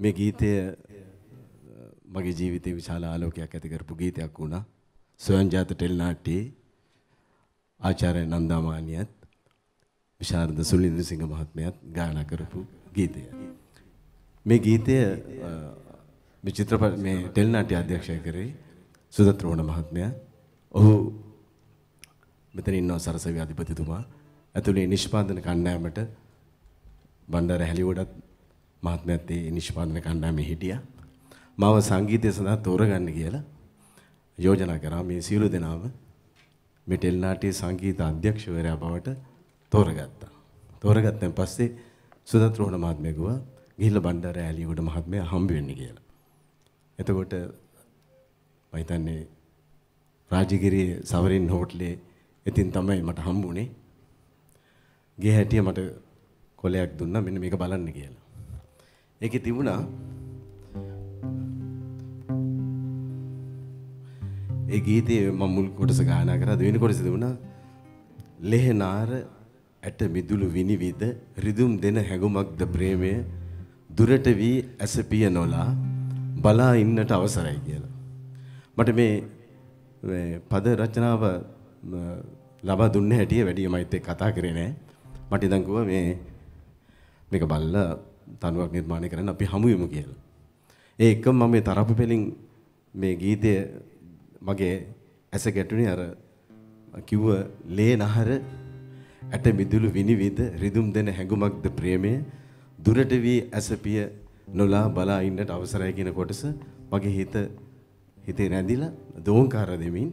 මේ ගීතය අ, මගේ ජීවිතය විශාල ආලෝකයක් ඇති කරපු ගීතයක් වුණා ස්වයංජාත ටෙල් නාට්‍යයේ ආචාර්ය නන්දාමානියත් විශාරද සුලින්ද්‍ර සිංහ මහත්මයාත් ගායනා කරපු ගීතය. මේ ගීතය අ, මේ චිත්‍රපට මේ ටෙල් නාට්‍ය අධ්‍යක්ෂය කරේ සුදත් රෝණ මහත්මයා. ඔහු මෙතන ඉන්නවා සරසවි අධිපතිතුමා. ඇතුළේ නිෂ්පාදන කණ්ඩායමට බණ්ඩාර හැලිවඩත් මහත්මයාත් ඒ නිෂ්පාදන කණ්ඩායමේ හිටියා. මාව සංගීතය සඳහා තෝරගන්න කියලා යෝජනා කරා මේ සියලු දෙනාම මේ ටෙල් නාට්‍යයේ සංගීත අධ්‍යක්ෂවරයා බවට තෝරගත්තා. තෝරගත්තන් පස්සේ සුදත් රෝහණ මහත්මයා කිව්වා ගිහිල්ලා බණ්ඩාර ඇලියගොඩ මහත්මයා හම්බ වෙන්න කියලා. එතකොට මම හිතන්නේ රාජගිරියේ සවරින් හෝටලේ ඉතින් තමයි මට හම්බුනේ. ගේ හැටිය මට කොලයක් දුන්නා මෙන්න මේක බලන්න කියලා. ඒකේ තිබුණා ඒ ගීතේ මම මුල් කොටස ගායනා කරා දෙවෙනි කොටස තිබුණා ලෙහනාර ඇට මිදුළු විනිවිද රිදුම් දෙන හැඟුමක්ද ප්‍රේමය දුරට වී ඇසපිය නොලා බලා ඉන්නට අවසරයි කියලා. මට මේ පද රචනාව ලබා දුන්න හැටිය වැඩියමයිත් එක්ක කතා කරේ නෑ. මට ඉඳන් කිව්වා මේ මේක බලලා තනුවක් නිර්මාණය කරන්න අපි හමු වෙමු කියලා. ඒ එක්කම මම මේ තරප පෙලින් මේ ගීතය මගේ ඇස ගැටුනේ අර කිව්ව ලේ නහර ඇට මිදුළු විනිවිද රිදුම් දෙන හැඟුමක්ද ප්‍රේමය දුරට වී ඇසපිය නොලා බලා ඉන්නට අවසරයි කියන කොටස මගේ හිත හිතේ රැඳිලා දෝංකාර දෙමින්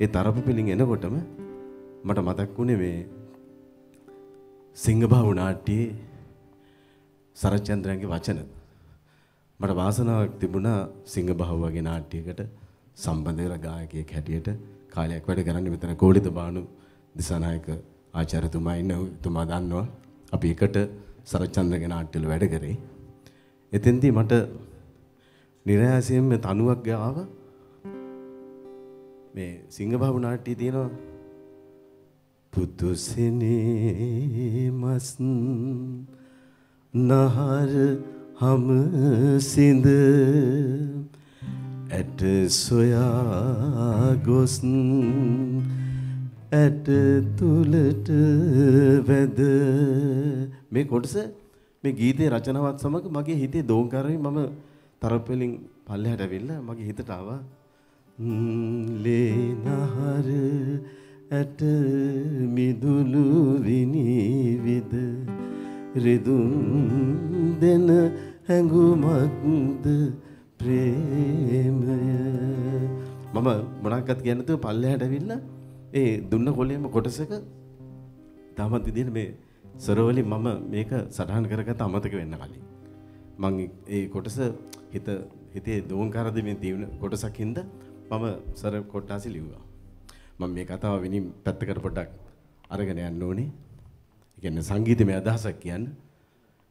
ඒ තරප පෙලින් එනකොටම මට මතක් වුණේ මේ සිංහබාහු නාට්‍යයේ සරච්චන්ද්‍රයන්ගේ වචන. මට වාසනාවක් තිබුණා සිංහබාහු වගේ නාට්‍යයකට සම්බන්ධ වෙලා ගායකයෙක් හැටියට කාලයක් වැඩ කරන්නේ. මෙතන කෝලිත බානු දිසානායක ආචාර්යතුමා ඉන්න තුමා දන්නවා. අපි එකට සරච්චන්ද්‍රගේ නාට්‍යවල වැඩ කරේ. එතෙන්දී මට නිරයාසයෙන්ම තනුවක් ගාව මේ සිංහබාහු නාට්‍යයේ තියෙනවා. පුදුසෙනේ මස් නහර හම සිඳ ඇට සොයා ගොස් ඇට තුලට වැද මේ කොටස මේ ගීතේ රචනාවත් සමග මගේ හිතේ දෝංකාරයෙන් මම තරපෙලින් පල්ලෙහාට ඇවිල්ලා මගේ හිතට ආවා. ලේනහර ඇට මිදුළු විනිවිද? රිදුම් දෙන හැඟුමක්ද ප්‍රේමය? මම මොනක්වත් කියන්න නැතුව පල්ලෙහාට ඇවිල්ලා ඒ දුන්න කොලේම කොටසක තාමත් ඉදින් මේ සරවලින් මම මේක සටහන් කරගත අමතක වෙන්න කලින්. මං ඒ කොටස හිත හිතේ දෝංකාර දෙමින් තියෙන කොටසක් හින්දා මම සර කොට්ටාසි ලිව්වා. මම මේ කතාව වෙනින් පැත්තකට පොඩ්ඩක් අරගෙන යන්න ඕනේ. ඒ කියන්නේ සංගීතමය අදහසක් කියන්න.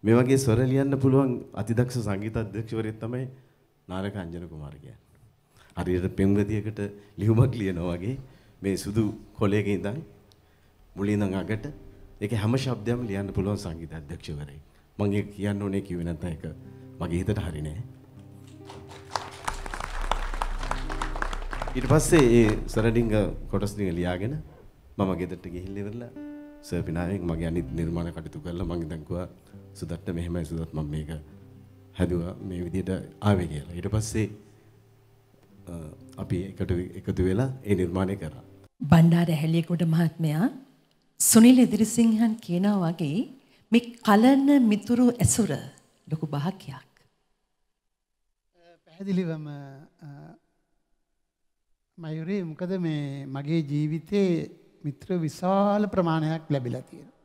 මේ වගේ ස්වර ලියන්න පුළුවන් අතිදක්ෂ සංගීත අධ්‍යක්ෂවරයෙක් තමයි නාරක අංජන කුමාර කියන්නේ. හරියට පෙම්වතියකට ලියුමක් ලියනවා වගේ මේ සුදු කොලයක ඉඳන් මුලින් ඉඳන් අගට ඒකේ හැම ශබ්දයක්ම ලියන්න පුළුවන් සංගීත අධ්‍යක්ෂවරයෙක්. මම ඒක කියන්න ඕනේ කිව්වේ නැත්නම් ඒක මගේ හිතට හරි නෑ. ඊට පස්සේ ඒ සරඩිංග කොටස් ටික ලියාගෙන මම ගෙදරට ගිහිල්ලා ඉවරලා සර් පිනාවෙන් මගේ අනිත් නිර්මාණ කටයුතු කරලා මම කිව්වා සුදත්ට මෙහෙමයි සුදත් මම මේක හැදුවා මේ විදිහට ආවේ කියලා. ඊට පස්සේ අපි එකට එකතු වෙලා ඒ නිර්මාණය කරා. බණ්ඩාර හැලියකොට මහත්මයා සුනිල් ඉදිරිසිංහන් කියනවා වගේ මේ කලන මිතුරු ඇසුර ලොකු භාග්‍යයක්. පැහැදිලිවම මයුරේ මොකද මේ මගේ ජීවිතේ මිත්‍ර විශාල ප්‍රමාණයක් ලැබිලා තියෙනවා.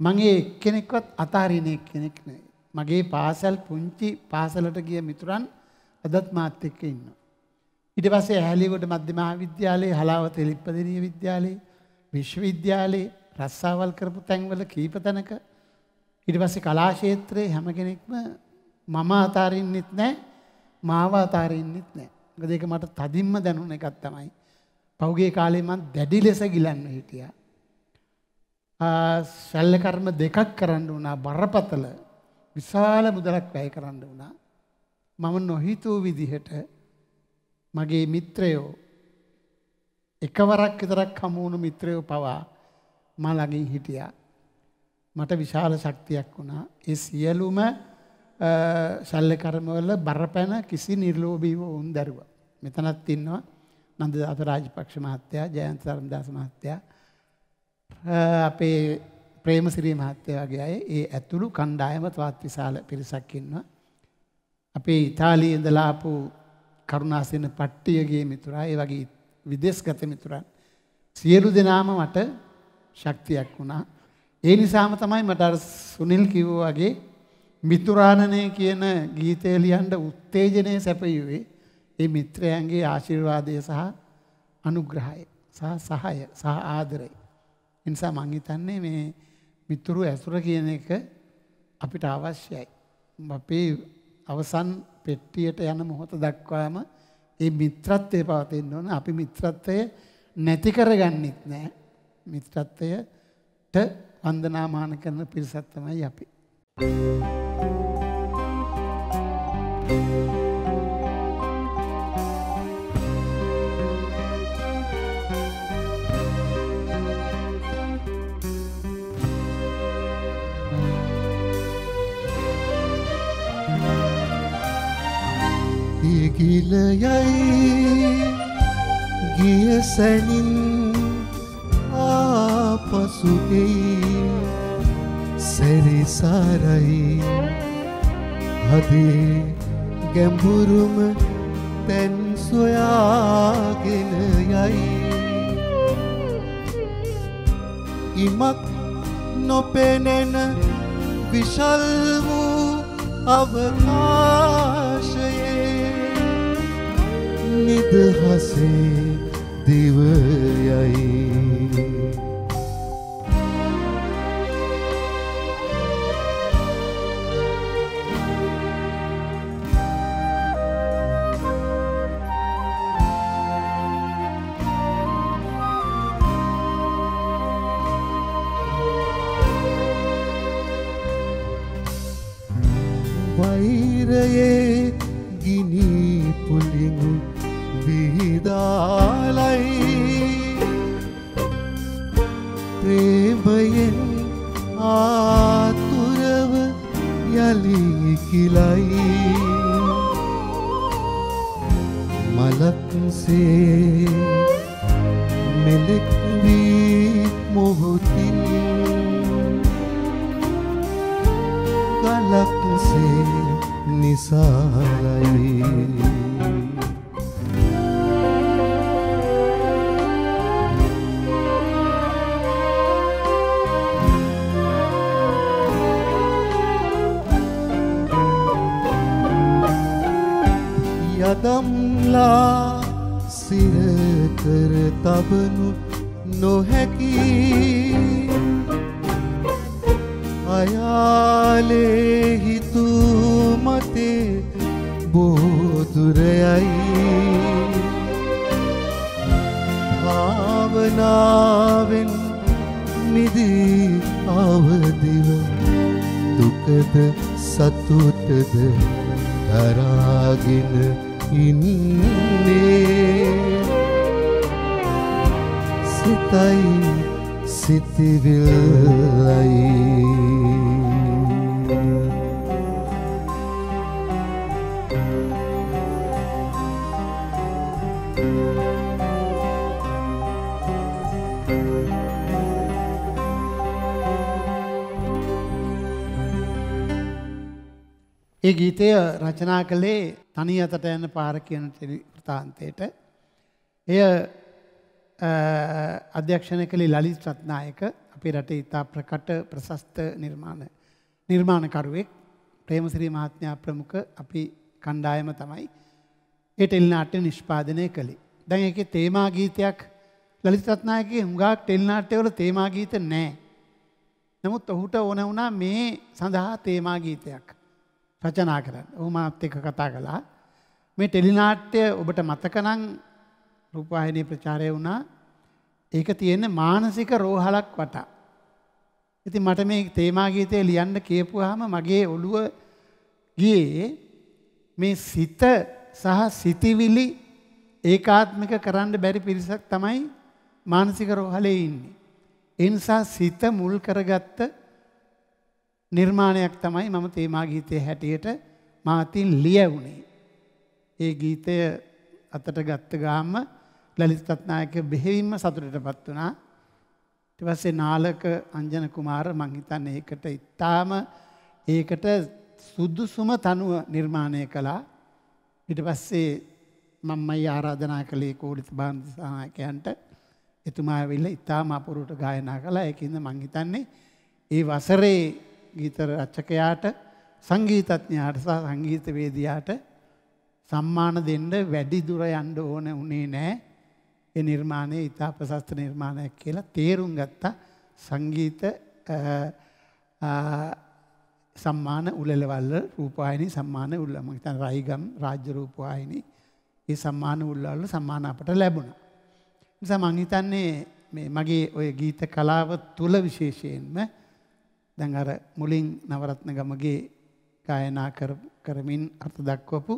මං ඒ එක්කෙනෙක්වත් අතාරින එක්කෙනෙක් නෙවෙයි. මගේ පාසල් පුංචි පාසලට ගිය මිතුරන් අදත් මාත් එක්ක ඉන්නවා. ඊට පස්සේ ඇහැලියගොඩ මධ්‍ය මහාවිද්‍යාලයේ හලාවත එලිප්පදිනිය විද්‍යාලයේ විශ්වවිද්‍යාලයේ රස්සාවල් කරපු තැන්වල කීප තැනක ඊට පස්සේ කලා ක්ෂේත්‍රයේ හැම කෙනෙක්ම මම අතාරින්නෙත් නැහැ මාව අතාරින්නෙත් නැහැ. මොකද ඒක මට තදින්ම දැනුණ එකක් තමයි. පහුගිය කාලේ මම දැඩි ලෙස ගිලන්න හිටියා. ශල්්‍ය කර්ම දෙකක් කරන්න වුණා බරපතල විශාල මුදලක් වැය කරන්න වුණා. මම නොහිතූ විදිහට මගේ මිත්‍රයෝ එකවරක් විතරක් හමුවුණු මිත්‍රයෝ පවා මා ළඟින් හිටියා. මට විශාල ශක්තියක් වුණා. ඒ සියලුම ශල්්‍ය කර්මවල බරපැන කිසි නිර්ලෝභීව වුන් දරුවා. මෙතනත් ඉන්නවා නන්ද අත රාජපක්ෂ මහත්තයා ජයන්ත සරම්දාස මහත්තයා අපේ ප්‍රේමසිරී මහත්තය වගේ අය ඒ ඇතුළු කණ්ඩායම තවත් විශාල පිරිසක් ඉන්නවා. අපේ ඉතාලී ඉඳලාපු කරුණාසෙන පට්ටියගේ මිතුරා ඒ වගේ විදේශගත මිතුරන් සියලු දෙනාම මට ශක්තියක් වුණා. ඒ නිසාම තමයි මට අර සුනිල් කිව්වා වගේ මිතුරාණනය කියන ගීතය ලියන්න උත්තේජනය සැපයුවේ ඒ මිත්‍රයන්ගේ ආශිර්වාදය සහ අනුග්‍රහය සහ සහය සහ ආදරය. එනිසා මං හිතන්නේ මේ මිතුරු ඇසුර කියන එක අපිට අවශ්‍යයි. අපේ අවසන් පෙට්ටියට යන මොහොත දක්වාම ඒ මිත්‍රත්වය පවතින්න ඕන අපි මිත්‍රත්වය නැති කරගන්නෙත් නෑ මිත්‍රත්වයට වන්දනාමාන කරන පිරිසක් තමයි අපි. ඉගිලයයි ගිය සැනින් ආපසුගෙයි සැරිසාරයි. හදේ ගැඹුරුම තැන් සොයාගෙන යයි. ඉමක් නොපෙනෙන විශල් වූ අවකාශයේ නිදහසේ දිවයයි. හිtuu මතේ බෝදුරයයි. භාවනාවෙන් නිදී අවදිව දුකද සතුටද දරාගෙන ඉන්නේ. සිතයි සිතිවිල්ලයි. ඒ ගීතය රචනා කළේ තනි අතට යන පාර කියන ටෙලි වෘතාන්තයට. එය අ, අධ්‍යක්ෂණය කළේ ලලිත් රත්නායක අපේ රටේ ඉතා ප්‍රකට ප්‍රශස්ත නිර්මාණ නිර්මාණකරුවෙක් ප්‍රේමසිරී මහත්මයා ප්‍රමුඛ අපි කණ්ඩායම තමයි ඒ ටෙලිනාට්‍ය නිෂ්පාදනය කළේ. දැන් ඒකේ තේමා ගීතයක් ලලිත් රත්නායකගේ හුඟක් ටෙලිනාට්‍යවල තේමා ගීත නැහැ. නමුත් ඔහුට ඕන වුණා මේ සඳහා තේමා ගීතයක් රචනා කරන්න. ඔහු මාත් එක්ක කතා කළා. මේ ටෙලිනාට්‍ය ඔබට මතක නම් රූපවාහිනී ප්‍රචාරය වුණා. ඒක තියෙන්නේ මානසික රෝහලක් වටා. ඉතින් මට මේ තේමා ගීතය ලියන්න කියපුවාම මගේ ඔළුව ගියේ මේ සිත සහ සිතිවිලි ඒකාත්මික කරන්න බැරි පිරිසක් තමයි මානසික රෝහලේ ඉන්නේ. ඒ නිසා සිත මුල් කරගත්ත නිර්මාණයක් තමයි මම තේමා ගීතය හැටියට මාතින් ලියවුණේ. ඒ ගීතය අතට ගත්ත ගාම ලලිත් රත්නායක බෙහෙවින්ම සතුටට පත් වුණා. ඊට පස්සේ නාලක අංජන කුමාර මං හිතන්නේ ඒකට ඉතාම ඒකට සුදුසුම තනුව නිර්මාණය කළා. ඊට පස්සේ මම්මයි ආරාධනා කළේ කෝලිත බාන්ධ සහනායකයන්ට එතුමා ඇවිල්ලා ඉතාම අපුරුවට ගායනා කළා. ඒකින්ද මං හිතන්නේ ඒ වසරේ ගීත රචකයාට සංගීතඥයාට සහ සංගීතවේදියාට සම්මාන දෙන්න වැඩි දුර යන්න ඕන උනේ නෑ. ඒ නිර්මාණය ඉතා ප්‍රශස්ත නිර්මාණයක් කියලා තේරුම් ගත්තා සංගීත සම්මාන උලෙලවල්ල රූපවාහිනී සම්මාන උල්ල මම හිතන්නේ රයිගම් රාජ්‍ය රූපවාහිනී ඒ සම්මාන උල්වල සම්මාන අපට ලැබුණා. නිසා මං හිතන්නේ මේ මගේ ඔය ගීත කලාව තුල විශේෂයෙන්ම දැන් අර මුලින් නවරත්න ගමගේ ගායනා කරමින් අර්ථ දක්වපු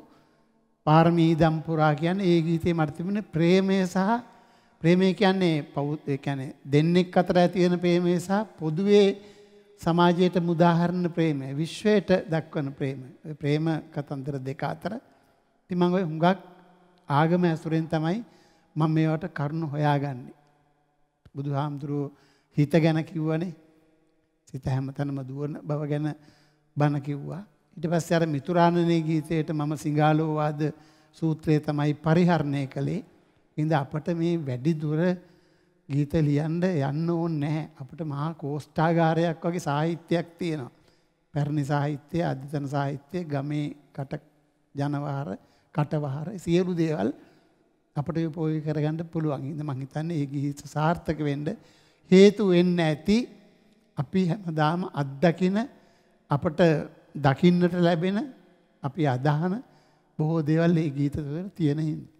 පාරමී දම්පුරා කියන්නේ ඒ ගීතේ මට තිබුණ ප්‍රේමය සහ ප්‍රේමය කියන්නේ පෞ ඒ කියන්නේ දෙන්නෙක් අතර ඇති වෙන ප්‍රේමය සහ පොදුවේ සමාජයට මුදාහරණ ප්‍රේමය විශ්වයට දක්වන ප්‍රේමය. ඔය ප්‍රේම කතන්දර දෙක අතර ඉතින් මම ඔය හුඟක් ආගම ඇසුරෙන් තමයි මම මේවට කරුණු හොයාගන්නේ. බුදුහාමුදුරුවෝ හිත ගැන කිව්වනේ. සිත හැමතැනම දුවන බව ගැන බණ කිව්වා. ඊට පස්සේ අර මිතුරාණනේ ගීතයට මම සිංහාලෝවාද සූත්‍රය තමයි පරිහරණය කළේ. ඉඳ අපට මේ වැඩි දුර ගීත ලියන්න යන්න ඕනේ නැහැ. අපිට මහා කෝෂ්ඨාගාරයක් වගේ සාහිත්‍යයක් තියෙනවා. පැරණි සාහිත්‍ය, අධිතන සාහිත්‍ය, ගමේ කට ජනවහර, කටවහර සියලු දේවල් අපිට උපයෝගී කරගන්න පුළුවන්. ඉතින් මම හිතන්නේ මේ ගීත සාර්ථක වෙන්න හේතු වෙන්න ඇති අපි හැමදාම අත්දකින අපට දකින්නට ලැබෙන අපි අදහන බොහෝ දේවල් මේ ගීත තුළ තියෙන හින්දා.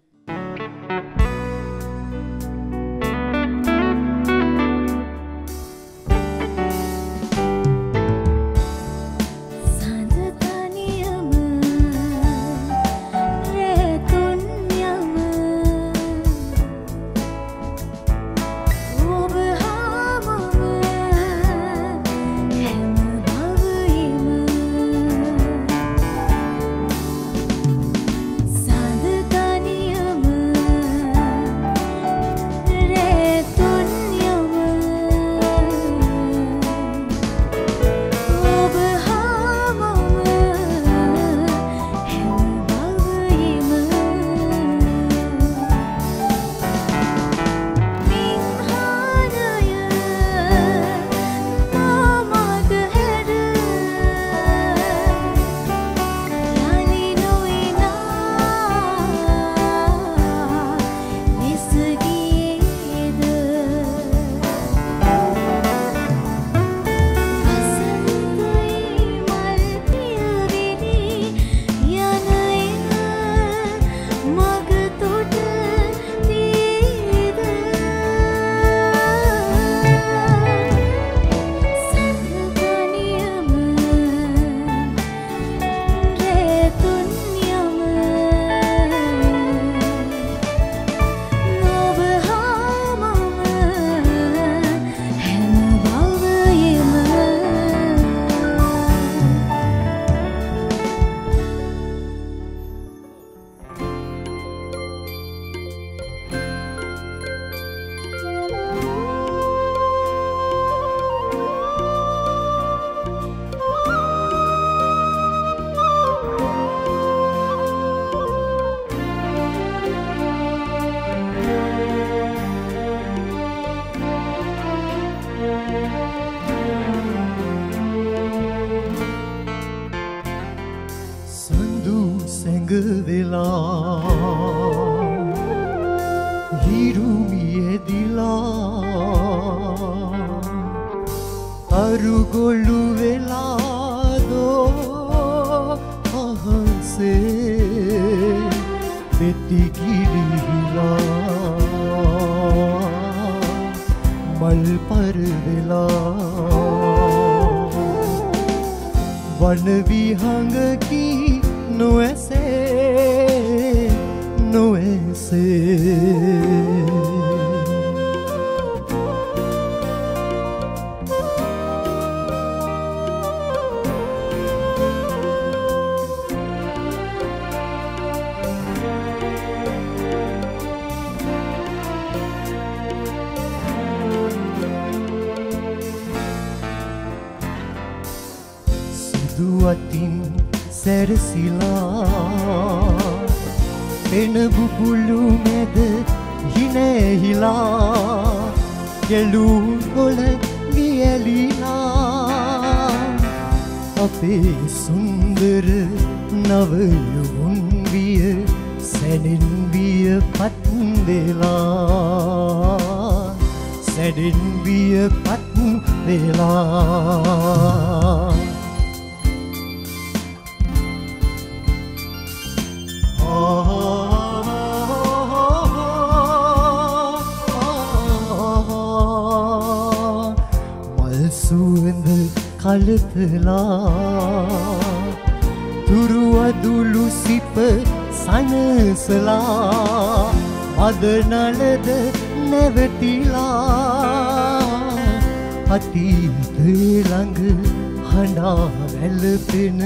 වැළපෙන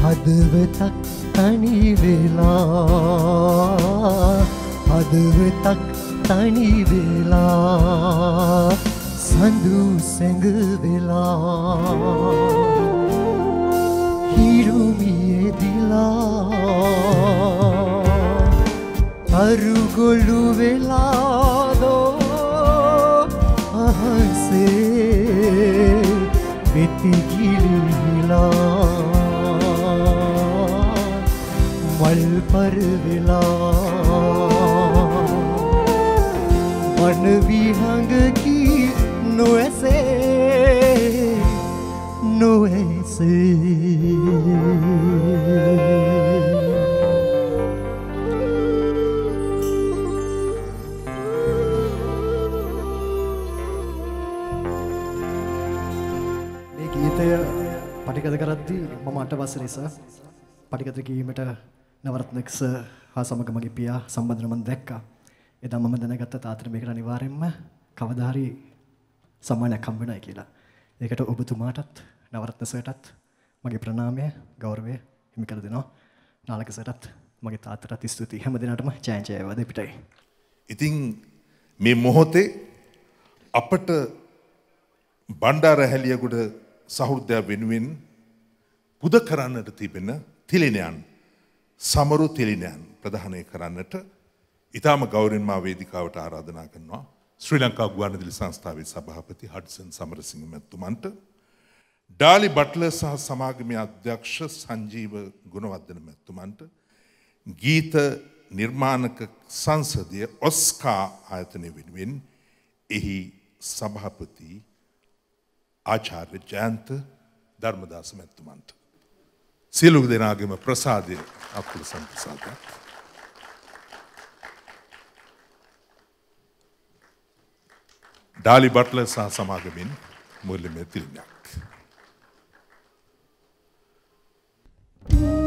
හදවතක් තනි වෙලා හදවතක් තනි වෙලා සඳු සැඟ වෙලා හිරුමියදිලා අරුගොල්ලු වෙලාදෝ අහසේ වෙතිගිලිලා මල් පරවෙලා වනවිහඟකි නොඇසේ නොඇසේ කරද්දී මම අට වසර නිසා පටිගත කිරීමට නවරත්නක්ස හා සමග මගේ පියා සම්බන්ධන මම දැක්කා. එදා මම දැනගත්ත තාත්තට මේකට අනිවාර්යෙන්ම කවදා හරි සම්මානයක් හම්බ වෙනයි කියලා. ඒකට ඔබතුමාටත් නවරත්න සර්ටත් මගේ ප්‍රණාමය ගෞරවය හිමි කර දෙනවා. නාලක සර්ටත් මගේ තාත්තටත් ස්තුතියි හැම දිනටම ජය ජය වද පිටයි. ඉතින් මේ මොහොතේ අපට බණ්ඩාර හැලියගොඩ සහෘදය වෙනුවෙන් පුද කරන්නට තිබෙන තිලිනයන් සමරු තිලිනයන් ප්‍රධානය කරන්නට ඉතාම ගෞරෙන් මා වේදිකාවට ආරාධනා කරනවා. ශ්‍රී ලංකා ගුවන්විදුලි සංස්ථාවේ සභාපති හඩ්සන් සමරසිංහ මැතිතුමන්ට ඩාලි බට්ලර් සහ සමාගමේ අධ්‍යක්ෂ සංජීව ගුණවර්ධන මැතිතුමන්ට ගීත නිර්මාණක සංසදය ඔස්කා ආයතනය වෙනුවෙන් එහි සභාපති ආචාර්ය ජයන්ත ධර්මදාස මැතිතුමන්ට. සියලු දෙනාගේම ප්‍රසාදය අකුල සම්ප්‍රසාදයක් ඩාලි බට්ල සහ සමාගමින් මුල්ලිම තිරිනයක්. අන්න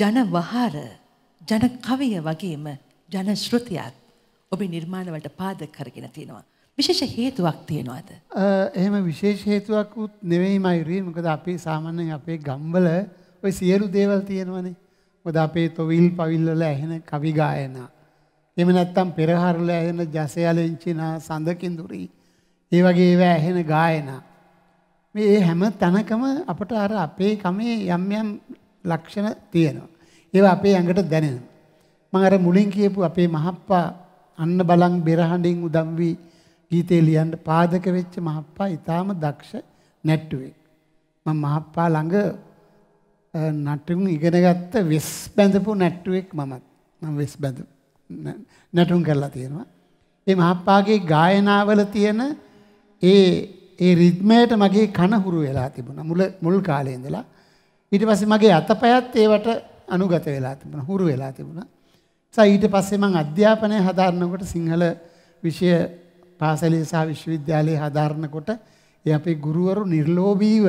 ජනවහාර ජන කවිය වගේම ජන ශ්‍රෘතියත් ඔබේ නිර්මාණවලට පාදක කරගෙන තියෙනවා. විශේෂ හේතුවක් තියෙනවාද? එහෙම විශේෂ හේතුවක් උත් නෙවෙයි මයුරී මොකද අපි සාමාන්‍යයෙන් අපේ ගම්වල ওই සියලු දේවල් තියෙනවනේ. මොකද අපේ තොවිල් පවිල් වල ඇහෙන කවි ගායනා. එහෙම නැත්නම් පෙරහර වල ඇහෙන ජසයලෙන්චිනා සඳකින්දුරි. ඒ වගේ ඒවා ඇහෙන ගායනා. මේ හැම තැනකම අපට අර අපේ කමේ යම් යම් ලක්ෂණ තියෙනවා. ඒවා අපේ ඇඟට දැනෙනවා. මම අර මුලින් කියපු අපේ මහප්පා අන්න බලන් බෙරහඬින් උදම් වී ගීතේ ලියන්න පාදක වෙච්ච මහප්පා ඊටාම දක්ෂ නැට්ටුවෙක්. මම මහප්පා ළඟ නටුන් ඉගෙන ගත්ත වෙස් බැඳපු නැට්ටුවෙක් මමත්. මම වෙස් බැඳ නැටුම් කරලා තියෙනවා. ඒ මහප්පාගේ ගායනාවල තියෙන ඒ ඒ රිද්මයට මගේ කන හුරු වෙලා තිබුණා. මුල මුල් කාලේ ඉඳලා. ඊට පස්සේ මගේ අතපයත් ඒවට අනුගත වෙලා තිබුණා. හුරු වෙලා තිබුණා. සා ඊට පස්සේ මම අධ්‍යාපනය හදාරනකොට සිංහල විෂය පාසලේ සහ විශ්වවිද්‍යාලයේ හදාරනකොට ඒ අපේ ගුරුවරු නිර්ලෝභීව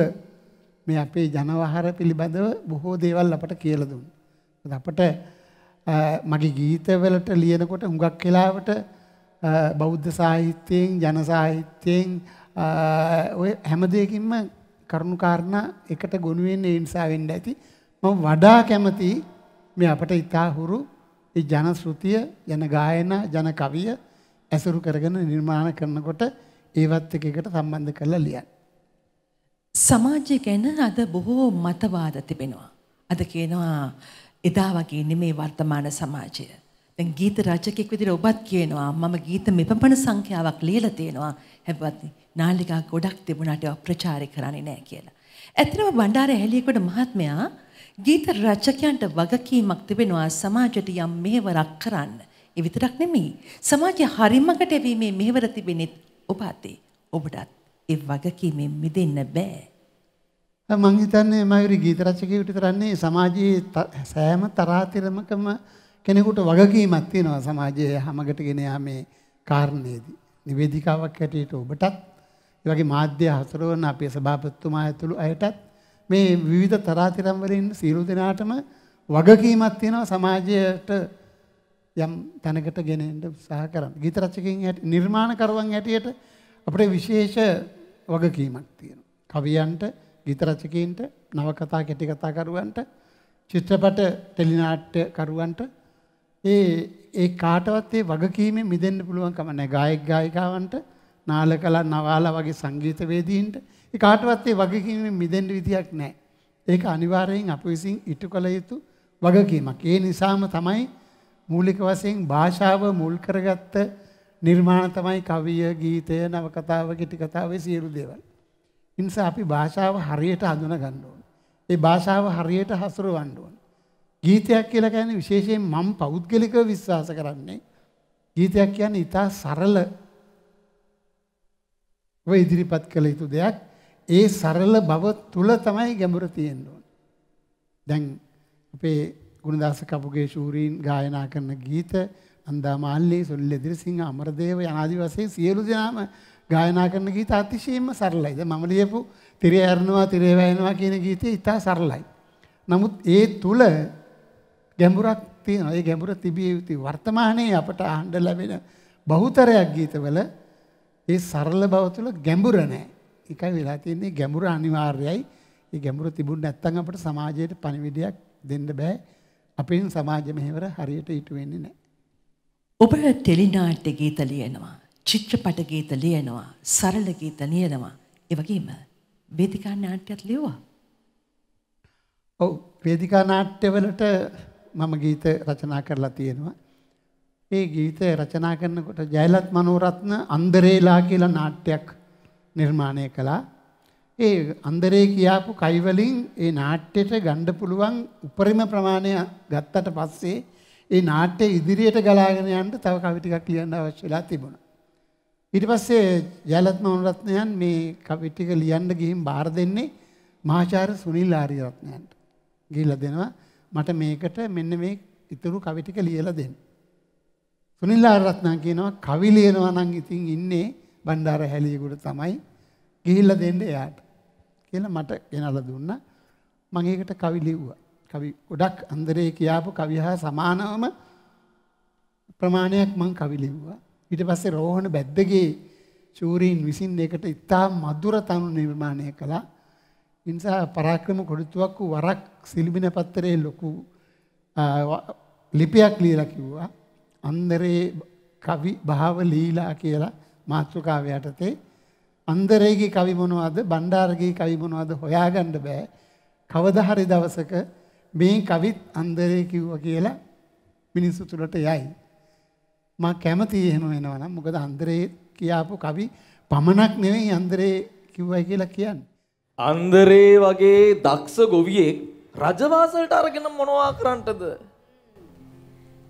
මේ අපේ ජනවහර පිළිබඳව බොහෝ දේවල් අපට කියලා දුන්නා. අපට මගේ ගීතවලට ලියනකොට හුඟක් වෙලාවට බෞද්ධ සාහිත්‍යයෙන් ජන සාහිත්‍යයෙන් ඔය හැම දෙයකින්ම කරුණු කාරණා එකට ගොනු වෙන්නේ ඒ නිසා වෙන්න ඇති. මම වඩා කැමති මේ අපට ඊතා හුරු ඒ ජන ශ්‍රුතිය, ජන ගායනා, ජන කවිය ඇසුරු කරගෙන නිර්මාණ කරනකොට ඒවත් එක එකට සම්බන්ධ කරලා ලියන්න. සමාජය ගැන අද බොහෝ මතවාද තිබෙනවා. අද කියනවා එදා වගේ නෙමේ වර්තමාන සමාජය. දැන් ගීත රචකෙක් විදිහට ඔබත් කියනවා මම ගීත මෙපමණ සංඛ්‍යාවක් ලියලා තියෙනවා. හැබැයි නාලිකා ගොඩක් තිබුණාට ඒවා ප්‍රචාරය කරන්නේ නැහැ කියලා. ඇත්තටම බණ්ඩාර ඇහැලියකොට මහත්මයා ගීත රචකයන්ට වගකීමක් තිබෙනවා සමාජයට යම් මෙහෙවරක් කරන්න. ඒ විතරක් නෙමෙයි. සමාජය හරිමකට එවීමේ මෙහෙවර තිබෙන්නේ ඔබ අතේ. ඔබටත් ඒ වගකීමෙන් මිදෙන්න බෑ. මං හිතන්නේ මයුරි ගීත රචකයෙකුට විතරන්නේ සමාජයේ සෑම තරාතිරමකම කෙනෙකුට වගකීමක් තියෙනවා සමාජයේ හැමකට ගෙන යාමේ කාරණේදී. නිවේදිකාවක් හැටියට ඔබටත් ඒ වගේ මාධ්‍ය හසුරවන අපේ සභාපතිතුමා ඇතුළු අයටත් මේ විවිධ තරාතිරම් වල ඉන්න සියලු දෙනාටම වගකීමක් තියෙනවා සමාජයට යම් තැනකට ගෙනෙන්න උත්සාහ කරන්න. ගීත රචකයන් හැටියට නිර්මාණකරුවන් හැටියට අපිට විශේෂ වගකීමක් තියෙනවා. කවියන්ට, ගීත රචකයින්ට, නවකතා කෙටි කතා කරුවන්ට, චිත්‍රපට ටෙලිනාට්‍ය කරුවන්ට ඒ ඒ කාටවත් ඒ වගකීමෙන් මිදෙන්න පුළුවන් කම නැහැ. ගායක ගායිකාවන්ට, නාලකලා නවාලා වගේ සංගීතවේදීන්ට ඒ කාටවත් ඒ වගකීමෙන් මිදෙන්න විදියක් නැහැ. ඒක අනිවාර්යයෙන් අප විසින් ඉටු කළ යුතු වගකීමක්. ඒ නිසාම තමයි මූලික වශයෙන් භාෂාව මුල් කරගත්ත නිර්මාණ තමයි කවිය, ගීතය, නවකතාව, කෙටි කතාව සියලු දේවල්. ඒ නිසා අපි භාෂාව හරියට හඳුනා ගන්න ඕනේ. ඒ භාෂාව හරියට හසුරවන්න ඕනේ. ගීතයක් කියලා කියන්නේ විශේෂයෙන් මම පෞද්ගලිකව විශ්වාස කරන්නේ ගීතයක් කියන්නේ ඉතා සරල ඔය ඉදිරිපත් කළ යුතු දෙයක්. ඒ සරල බව තුල තමයි ගැඹුර තියෙන්න ඕනේ. දැන් අපේ ගුණදාස කපුගේ ශූරීන් ගායනා කරන ගීත අන්දා මාල්ලේ සොල්ල ඉදිරිසිංහ අමරදේව යනාදි වශයෙන් සියලු දෙනාම ගායනා කරන ගීත අතිශයින්ම සරලයි. දැන් මම ලියපු තිරය ඇරනවා තිරය වැයෙනවා කියන ගීතය ඉතා සරලයි. නමුත් ඒ තුල ගැඹුරක් තියෙනවා. ඒ ගැඹුර තිබිය යුතුයි. වර්තමානයේ අපට අහන්න ලැබෙන බහුතරයක් ගීතවල ඒ සරල බව තුළ ගැඹුර නැහැ. ඒකයි වෙලා තියෙන්නේ ගැඹුර අනිවාර්යයි. ඒ ගැඹුර තිබුණ නැත්නම් අපිට සමාජයට පණිවිඩයක් දෙන්න බෑ. අපෙන් සමාජ මෙහෙවර හරියට ඊට වෙන්නේ නැහැ. ඔබ ටෙලිනාට්‍ය ගීත ලියනවා, චිත්‍රපට ගීත ලියනවා, සරල ගීත ලියනවා. ඒ වගේම වේදිකා නාට්‍යත් ලියුවා. ඔව් වේදිකා නාට්‍යවලට මම ගීත රචනා කරලා තියෙනවා. ඒ ගීත රචනා කරනකොට ජයලත් මනෝරත්න අන්දරේලා කියලා නාට්‍යයක් නිර්මාණය කළා. ඒ අන්දරේ කියාපු කයිවලින් ඒ නාට්‍යයට ගන්න පුළුවන් උපරිම ප්‍රමාණය ගත්තට පස්සේ ඒ නාට්‍ය ඉදිරියට ගලාගෙන යන්න තව කවි ටිකක් ලියන්න අවශ්‍ය වෙලා තිබුණා. ඊට පස්සේ ජයලත් මනෝරත්නයන් මේ කවි ටික ලියන්න ගිහින් බාර දෙන්නේ මහාචාර්ය සුනිල් ආරියරත්නයන්ට. ගිහිල්ලා දෙනවා මට මේකට මෙන්න මේ ඉතුරු කවි ටික ලියලා දෙන්න. සුනිල් ආරියරත්නන් කියනවා කවි ලියනවා නම් ඉතින් ඉන්නේ බණ්ඩාර හැලියෙකුට තමයි ගිහිල්ලා දෙන්න එයාට. කියලා මට ගෙනල්ලා දුන්නා. මම ඒකට කවි ලිව්වා. කවි ගොඩක් අන්දරේ කියාපු කවි හා සමානවම ප්‍රමාණයක් මම කවි ලිව්වා. ඊට පස්සේ රෝහණ බැද්දගේ ශූරීන් විසින් ඒකට ඉතා මధుර තනු නිර්මාණය කළා. ඒ නිසා පරාක්‍රම කොඩිතුවක් වරක් සිලිබින පත්තරේ ලොකු ලිපියක් ලියලා කිව්වා. අන්දරේ කවි භාව ලීලා කියලා මාතෘකාව යටතේ අන්දරේගේ කවි මොනවද බණ්ඩාරගේ කවි මොනවද හොයාගන්න බෑ. කවදා හරි දවසක මේ කවිත් අන්දරේ කිව්වා කියලා මිනිස්සු තුළට යයි. මම කැමති එහෙම වෙනවා නම් මොකද අන්දරේ කියාපු කවි පමණක් නෙවෙයි අන්දරේ කිව්වයි කියලා කියන්නේ. අන්දරේ වගේ දක්ෂ ගොවියෙක් රජවාසලට අරගෙන මොනවා කරන්නටද?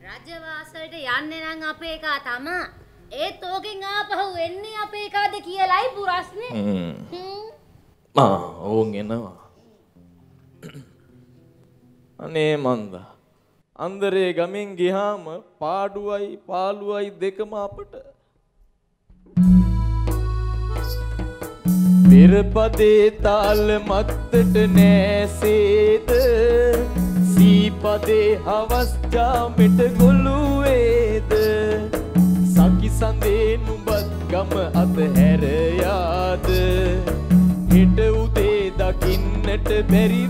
රජවාසලට යන්නේ නම් අපේ එකා තමා. ඒත් ඕකෙන් ආපහු එන්නේ අපේ එකාද කියලායි පුරස්නේ. හ්ම්. ආ ඕන් එනවා. අනේ මන්දා. අන්දරේ ගමෙන් ගියාම පාඩුවයි පාළුවයි දෙකම අපට පෙරපදේ තාල මත්තට නෑසේද? සීපදේ හවස් ජාමෙට ගොළුවේද? සකි සඳේ නුඹත් ගම අතහැර යාද හෙට උදේ දකින්නට බැරි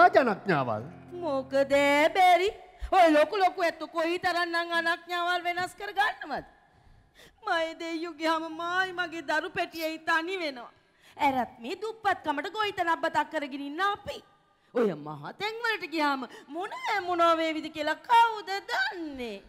රාජනඥාවල් මොකද බැරි? ඔය ලොකු ලොකු ඇත්තු කොයි තරන්නම් අනඥාවල් වෙනස් කර ගන්නවද? මය දෙයු ගියාම මායි මගේ දරු පැටියයි තනි වෙනවා. ඇරත් මේ දුප්පත්කමට ගොයිත නබ්බතක් කරගෙන ඉන්න අපි. ඔය මහතැන් වලට ගියාම මොන මොනෝ වේවිද කියලා කවුද දන්නේ?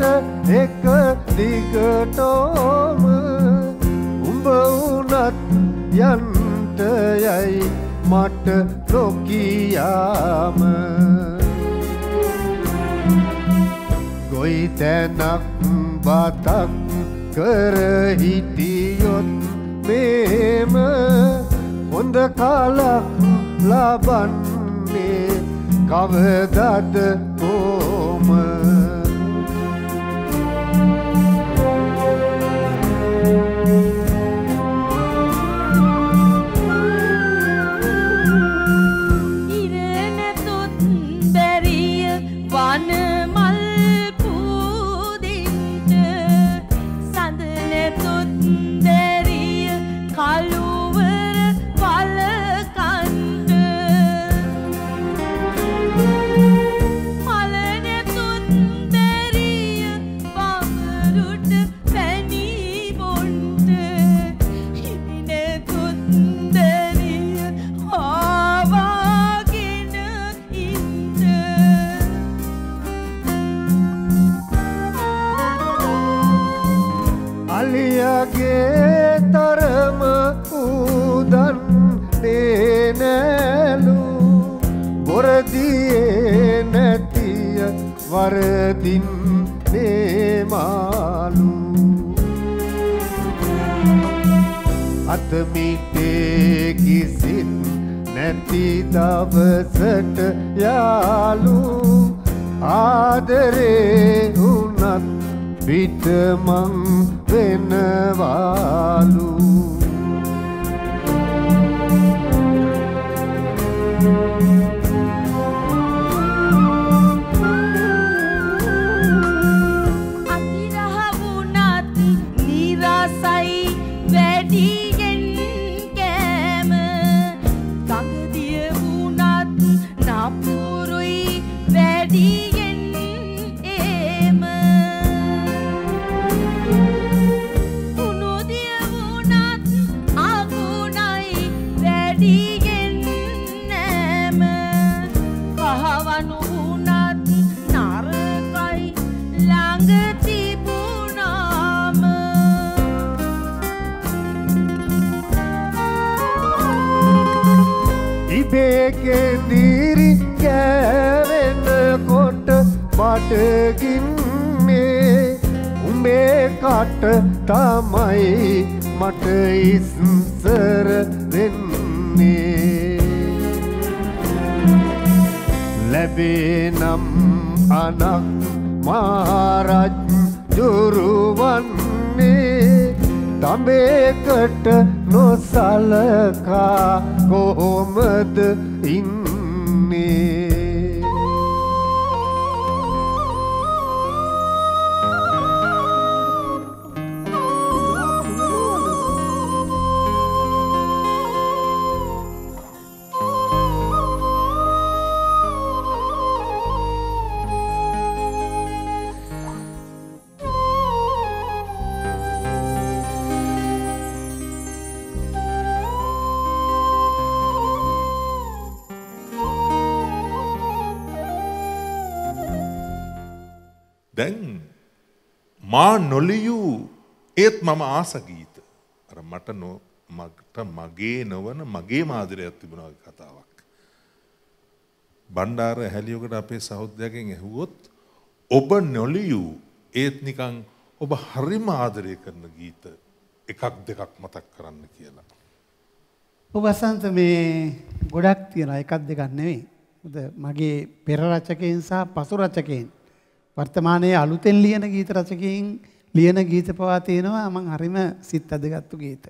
විඳිනකොට එක දිගටෝම උඹ වුණත් යන්ට යයි මට නොකියාම. ගොයි තැනක් බතක් කර හිටියොත් මේම හොඳ කාලක් ලබන්නේ කවදද කොම වරදින් නේමාලු අතමිටේ කිසිත් නැති දවසට යාලු ආදරේ වුනත් පිටමං වෙනවාලු බඩගින්නේ උඹේ කට තමයි මට ඉස්සර වෙන්නේ. ලැබේනම් අනක් මාරජ් දුරුවන්නේ තඹේකට නොසලකා කොහොමද ඉන්නේ මා නොලියූ ඒත් මම ආසගීත අර මට නො මට මගේ නොවන මගේ මාදිරයක් තිබුණා වගේ කතාවක්. බණ්ඩාර හැලියෝකට අපේ සහෝදරයගෙන් ඇහුවොත් ඔබ නොලියූ ඒත් නිකන් ඔබ හරිම ආදරය කරන ගීත එකක් දෙකක් මතක් කරන්න කියලා. ඔබ අසන්ත මේ ගොඩක් තියෙන එකක් දෙකක් නෙවෙයි. මොකද මගේ පෙර රචකයන් සහ පසු රචකයන් වර්තමානයේ අලුතෙන් ලියන ගීත රචකයන් ලියන ගීත පවා තියෙනවා මං හරිම සිත් අදගත්තු ගීත.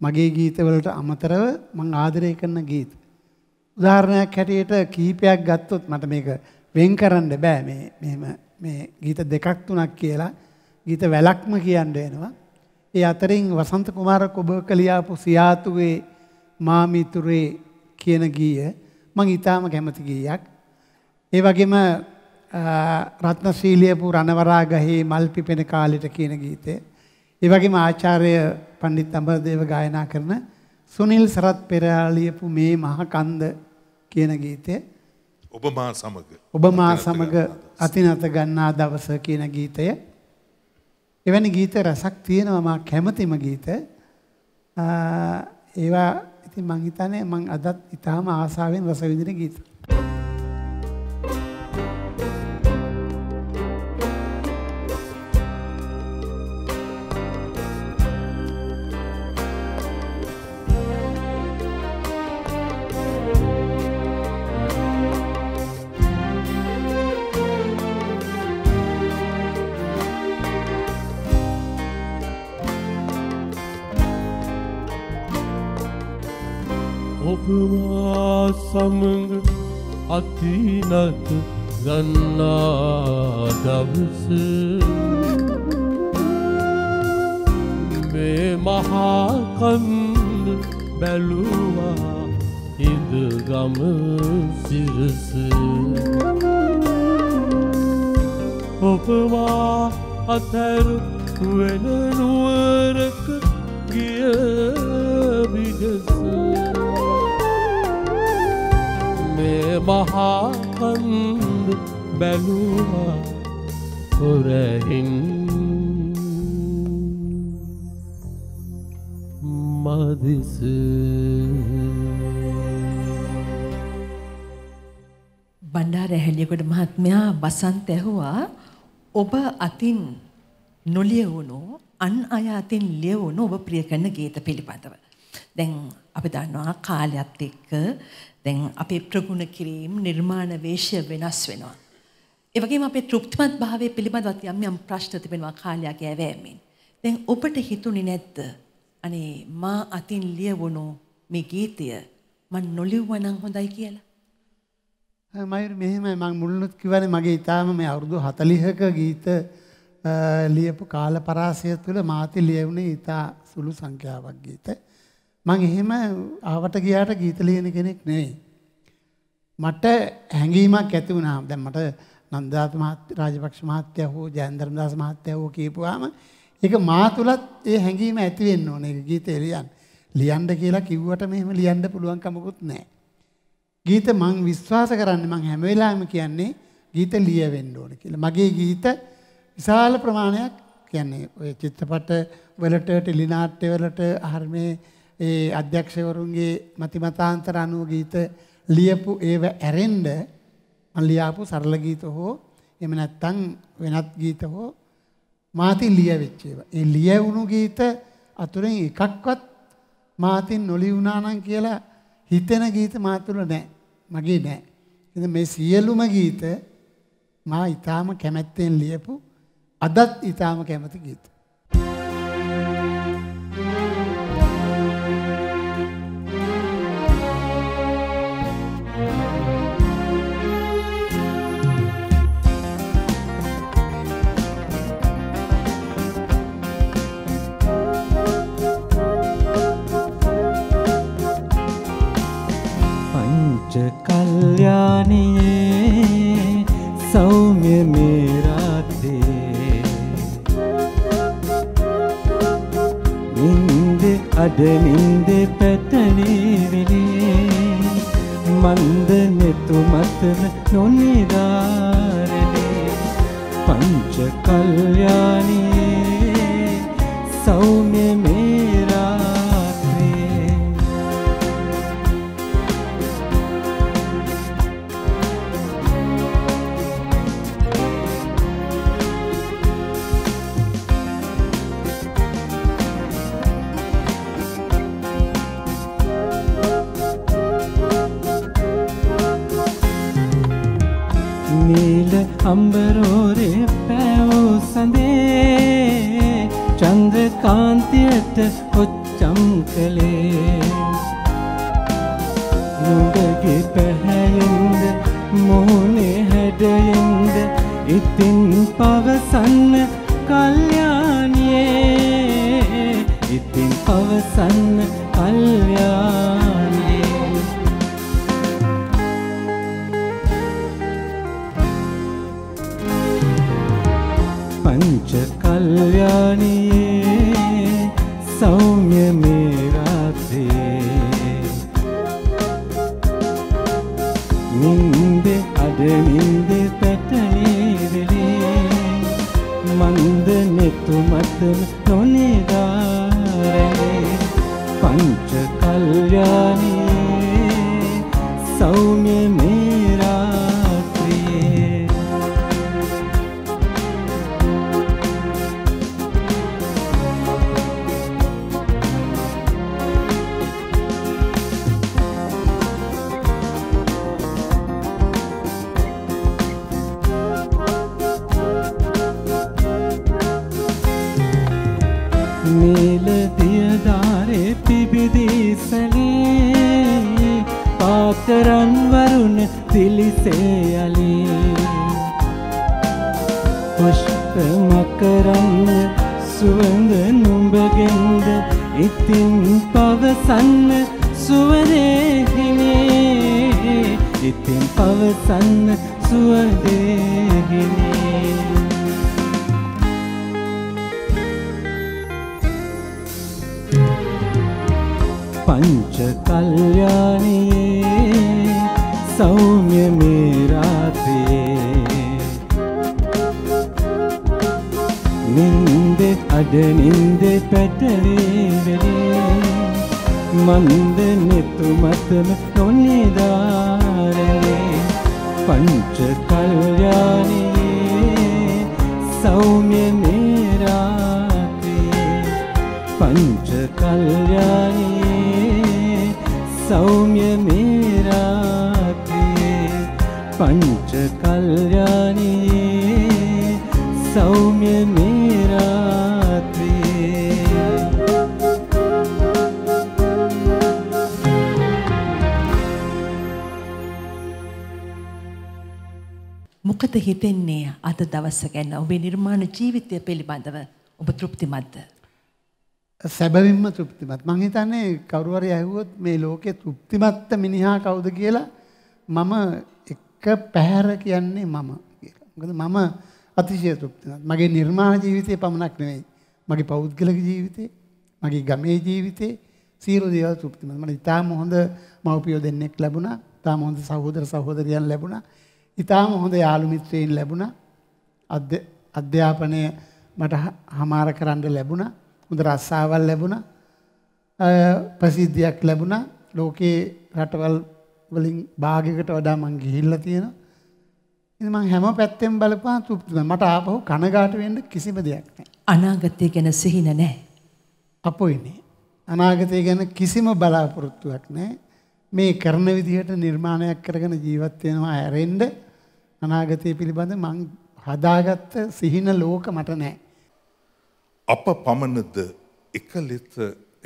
මගේ ගීතවලට අමතරව මං ආදරය කරන ගීත. උදාහරණයක් හැටියට කීපයක් ගත්තොත් මට මේක වෙන් කරන්න බෑ මේ මෙහෙම මේ ගීත දෙකක් තුනක් කියලා ගීත වැලක්ම කියන්න වෙනවා. ඒ අතරින් වසන්ත කුමාර කොබක ලියාපු සියාතුවේ මාමිතුරේ කියන ගීය මං ඊටාම කැමති ගීයක්. ඒ වගේම රත්නශීලියපු රණවරාගහේ මල් පිපෙන කාලෙට කියන ගීතය. ඒ වගේම ආචාර්ය පණ්ඩිත් අමරදේව ගායනා කරන සුනිල් සරත් පෙරේරා ලියපු මේ මහ කන්ද කියන ගීතය. ඔබ මා සමග. ඔබ මා සමග අතිනත ගන්නා දවස කියන ගීතය. එවැනි ගීත රසක් තියෙනවා මා කැමතිම ගීත. ඒවා ඉතින් මං හිතන්නේ මං අදත් ඊටාම ආසාවෙන් රස විඳින ගීත. ඔබවා සමඟ අතිනත ගන්නා දවස. මේ මහාකන්ද බැලුවා ඉදගම සිරස. ඔබවා අතැරු වෙන නුවරක ගිය විගස මේ මහාකන්ද බැලුවා හොරහින් මදිස බණ්ඩාර ඇහැලියගොඩ මහත්මයා බසන්ත ඇහුවා ඔබ අතින් නොලියවුණු අන් අය අතින් ලියවුණු ඔබ ප්‍රිය කරන ගීත පිළිබඳව. දැන් අපි දන්නවා කාලයත් එක්ක දැන් අපේ ප්‍රගුණ කිරීම නිර්මාණ වේශය වෙනස් වෙනවා. ඒ වගේම අපේ තෘප්තිමත් භාවය පිළිබඳව යම් යම් ප්‍රශ්න තිබෙනවා කාලයක් යෑමෙන්. දැන් ඔබට හිතුනේ නැද්ද? අනේ මා අතින් ලියවුණු මේ ගීතය මන් නොලිව්වා නම් හොඳයි කියලා. මයුර මෙහෙමයි මම මුලිනුත් කිව්වනේ මගේ ඊටාම මේ අවුරුදු 40ක ගීත අ, ලියපු කාල පරාසය තුළ මාති ලියවුණේ ඊටා සුළු සංඛ්‍යාවක් ගීත. මම එහෙම ආවට ගියාට ගීත ලියන කෙනෙක් නෙවෙයි. මට හැඟීමක් ඇති වුණා. දැන් මට නන්දාත් මහත් රාජපක්ෂ මහත්තයා හෝ ජයන්දරදාස මහත්තයා හෝ කියපුවාම ඒක මා තුලත් ඒ හැඟීම ඇති වෙන්න ඕනේ. ඒක ගීතේ ලියන්න. ලියන්න කියලා කිව්වට මෙහෙම ලියන්න පුළුවන් කමකුත් නැහැ. ගීත මං විශ්වාස කරන්නේ මං හැම වෙලාවෙම කියන්නේ ගීත ලියවෙන්න ඕන කියලා. මගේ ගීත විශාල ප්‍රමාණයක් කියන්නේ ඔය චිත්‍රපට වලට ටෙලිනාට්‍ය වලට හර්මේ ඒ අධ්‍යක්ෂකවරුන්ගේ මතිමතාන්තර අනුව ගීත ලියපු ඒව ඇරෙන්න මං ලියාපු සරල ගීත හෝ එහෙම නැත්නම් වෙනත් ගීත හෝ මාතින් ලියවෙච්ච ඒවා. ඒ ලියවුණු ගීත අතුරෙන් එකක්වත් මාතින් නොලියුණා නම් කියලා හිතෙන ගීත මා තුළ නැහැ. මගේ නැහැ. ඉතින් මේ සියලුම ගීත මා ඊටාම කැමැත්තෙන් ලියපු අදත් ඊටාම කැමති ගීත. කල්යාණයේ සෞම්‍ය මේරාතේ නින්ද අඩ නින්ද පැටලී විලේ මන්ද නෙතු මතන නොනිදාරනේ පංච කල්යාණයේ අම්බරෝරේ පැවූ සඳේ චන්ද්‍ර කාන්තියට ඔච්චම් කළේ. නුඹගේ පැහැයෙන්ද මෝනේ හැඩයෙන්ද ඉතින් පවසන්න කල්යාණියේ. ඉතින් පවසන්න කල්යාණියේ දවස ගැන ඔබේ නිර්මාණ ජීවිතය පිළිබඳව ඔබ තෘප්තිමත්ද? සැබවින්ම තෘප්තිමත්. මං හිතන්නේ කවුරු හරි ඇහුවොත් මේ ලෝකේ තෘප්තිමත් මිනිහා කවුද කියලා මම එක පැහැර කියන්නේ මම කියලා. මොකද මම අතිශය තෘප්තිමත්. මගේ නිර්මාණ ජීවිතේ පමණක් නෙවෙයි. මගේ පෞද්ගලික ජීවිතේ, මගේ ගමේ ජීවිතේ සියලු දේවල් තෘප්තිමත්. මට ඉතාම හොඳ මව්පියෝ දෙන්නෙක් ලැබුණා. ඉතාම හොඳ සහෝදර සහෝදරියන් ලැබුණා. ඉතාම හොඳ යාළු මිත්‍රයින් ලැබුණා. අධ්‍යාපනය මට හමාර කරන්න ලැබුණා. හොඳ රස්සාවල් ලැබුණා. ප්‍රසිද්ධියක් ලැබුණා. ලෝකේ රටවල් වලින් භාගයකට වඩා මං ගිහිල්ලා තියෙනවා. ඉතින් මං හැම පැත්තෙන් බලපුවා තෘප්තිමත්. මට ආපහු කනගාටු වෙන්න කිසිම දෙයක් නැහැ. අනාගතය ගැන සිහින නැහැ. අපොයිනේ. අනාගතය ගැන කිසිම බලාපොරොත්තුවක් නැහැ. මේ කරන විදිහට නිර්මාණයක් කරගෙන ජීවත් වෙනවා ඇරෙන්න අනාගතය පිළිබඳ මං හදාගත්ත සිහින ලෝක මට නැහැ. අප පමණද එක ලෙස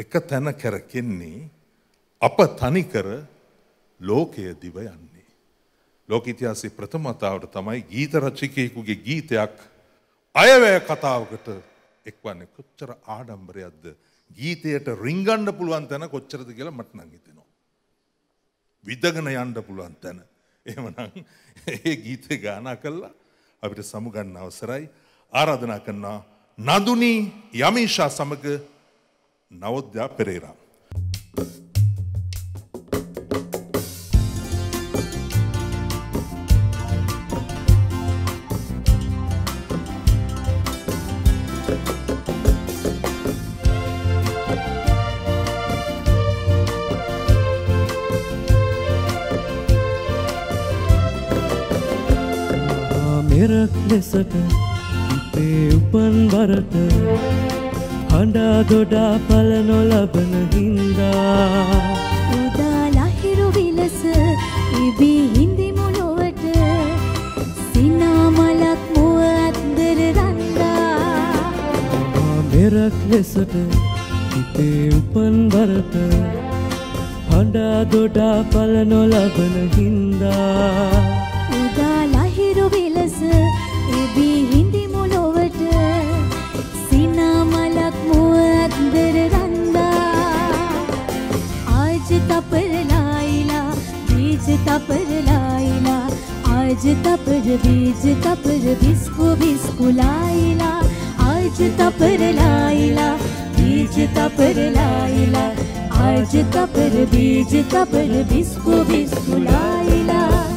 එක තැන කැරකෙන්නේ අප තනිකර ලෝකය දිව යන්නේ. ලෝක ඉතිහාසයේ ප්‍රථම වතාවට තමයි ගීත රචකයෙකුගේ ගීතයක් අයවැය කතාවකට එක්වන්නේ කොච්චර ආඩම්බරයක්ද ගීතයට රිංගන්න පුළුවන් තැන කොච්චරද කියලා මට නම් හිතෙනවා. විදගෙන යන්න පුළුවන් තැන. එහෙමනම් ඒ ගීතේ ගානා කළා අපිට සමුගන්න අවසරයි ආරාධනා කරනවා නදුනි යමීෂා සමග නවෝද්‍යා පෙරේරා. ලෙසට හිතේ උපන් බරට හඬා දොඩා පල නොලබන හින්දා. උදා ලහිරු විලස ඉබී හිඳි මුලොවට සිනා මලක් මුව අත්දර රන්දා මෙරක් ලෙසට හිතේ උපන් බරට හඬා දොඩා පල නොලබන හින්දා බීජ තපරලායිලා ආජ තපර බීජ තපර බිස්කු බිස්කුලායිලා ආජ තපරලායිලා බීජ තපරලායිලා ආජ තපර බීජ තපර බිස්කු බිස්කුලායිලා විදුලනයෙන්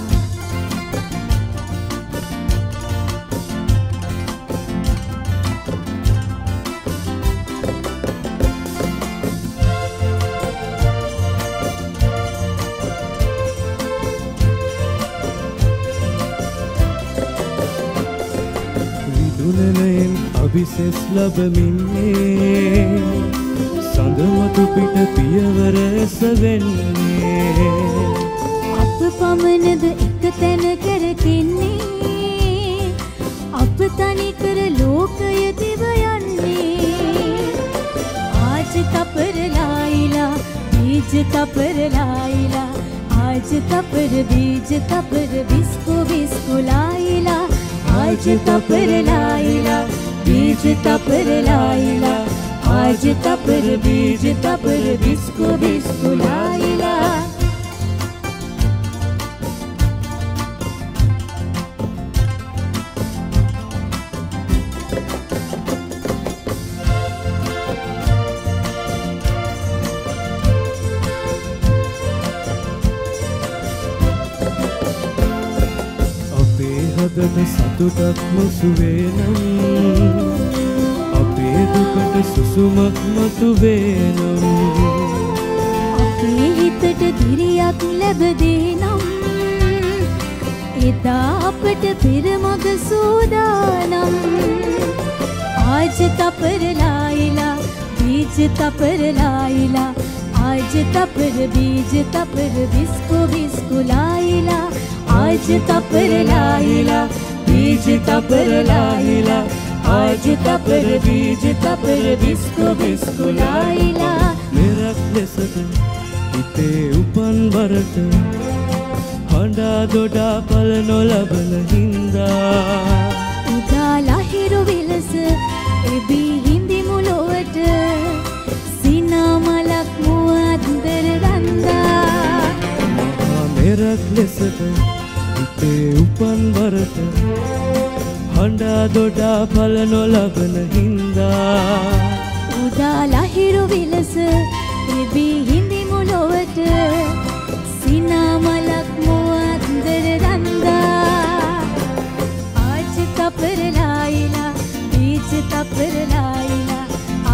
අභිසෙස් ලබමින්නේ සඳමතු පිට පියවර එසවෙන්නේ අප පමණද එක තැන කරතින්නේ අප තනිකර ලෝකය දිව යන්නේ ආජ තපරලායිලා බීජ තපරලායිලා ආජ आज तपर बीज तपर बिस्को बिस्को लाइला आज तपर लाइला बीज तपर लाइला आज तपर बीज तपर बिस्को बिस्को लाइला අපේ හදට සතුටක් මුසුවේනම් අපේ සුමක් මතු වේනම්. අපේ හිතට දිරියක් ලැබදේ නම් එදා අපට පෙරමග සූදානම්. ආජ තපරලායිලා බීජ තපරලායිලා ආජ තපර බීජ තපර බිස්කු බිස්කුලායිලා ආජ තපරලායිලා බීජ තපරලායිලා ආජිත පෙර බීජිත පෙර බිස්කු බිස්කුලායිලා මෙරක් ලෙසට හිතේ උපන් වරට හඬා දොඩා පල නොලබන හින්දා. උදාලා හිරු විලස එබී හිඳි මුලොවට සිනාමලක් මුවත්දර ගන්දා. මෙරක් ලෙසට හිතේ උපන් වරට වඩා දොඩා පල නොලබන හින්දා. උදා ලහිරු විලස එබී හිඳි මුලොවට සිනාමලක් මුවන්දර රන්දා ආච තපරලායිලා බීච තපරලායිලා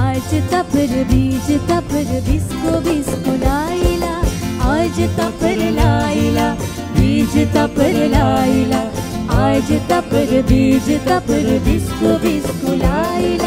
ආච තපර බීච තපර බිස්කෝ බිස්කුලායිලා ආච තපරලායිලා බීච තපරලායිලා आज तपर बीज तपर विस्तु विस्कु आय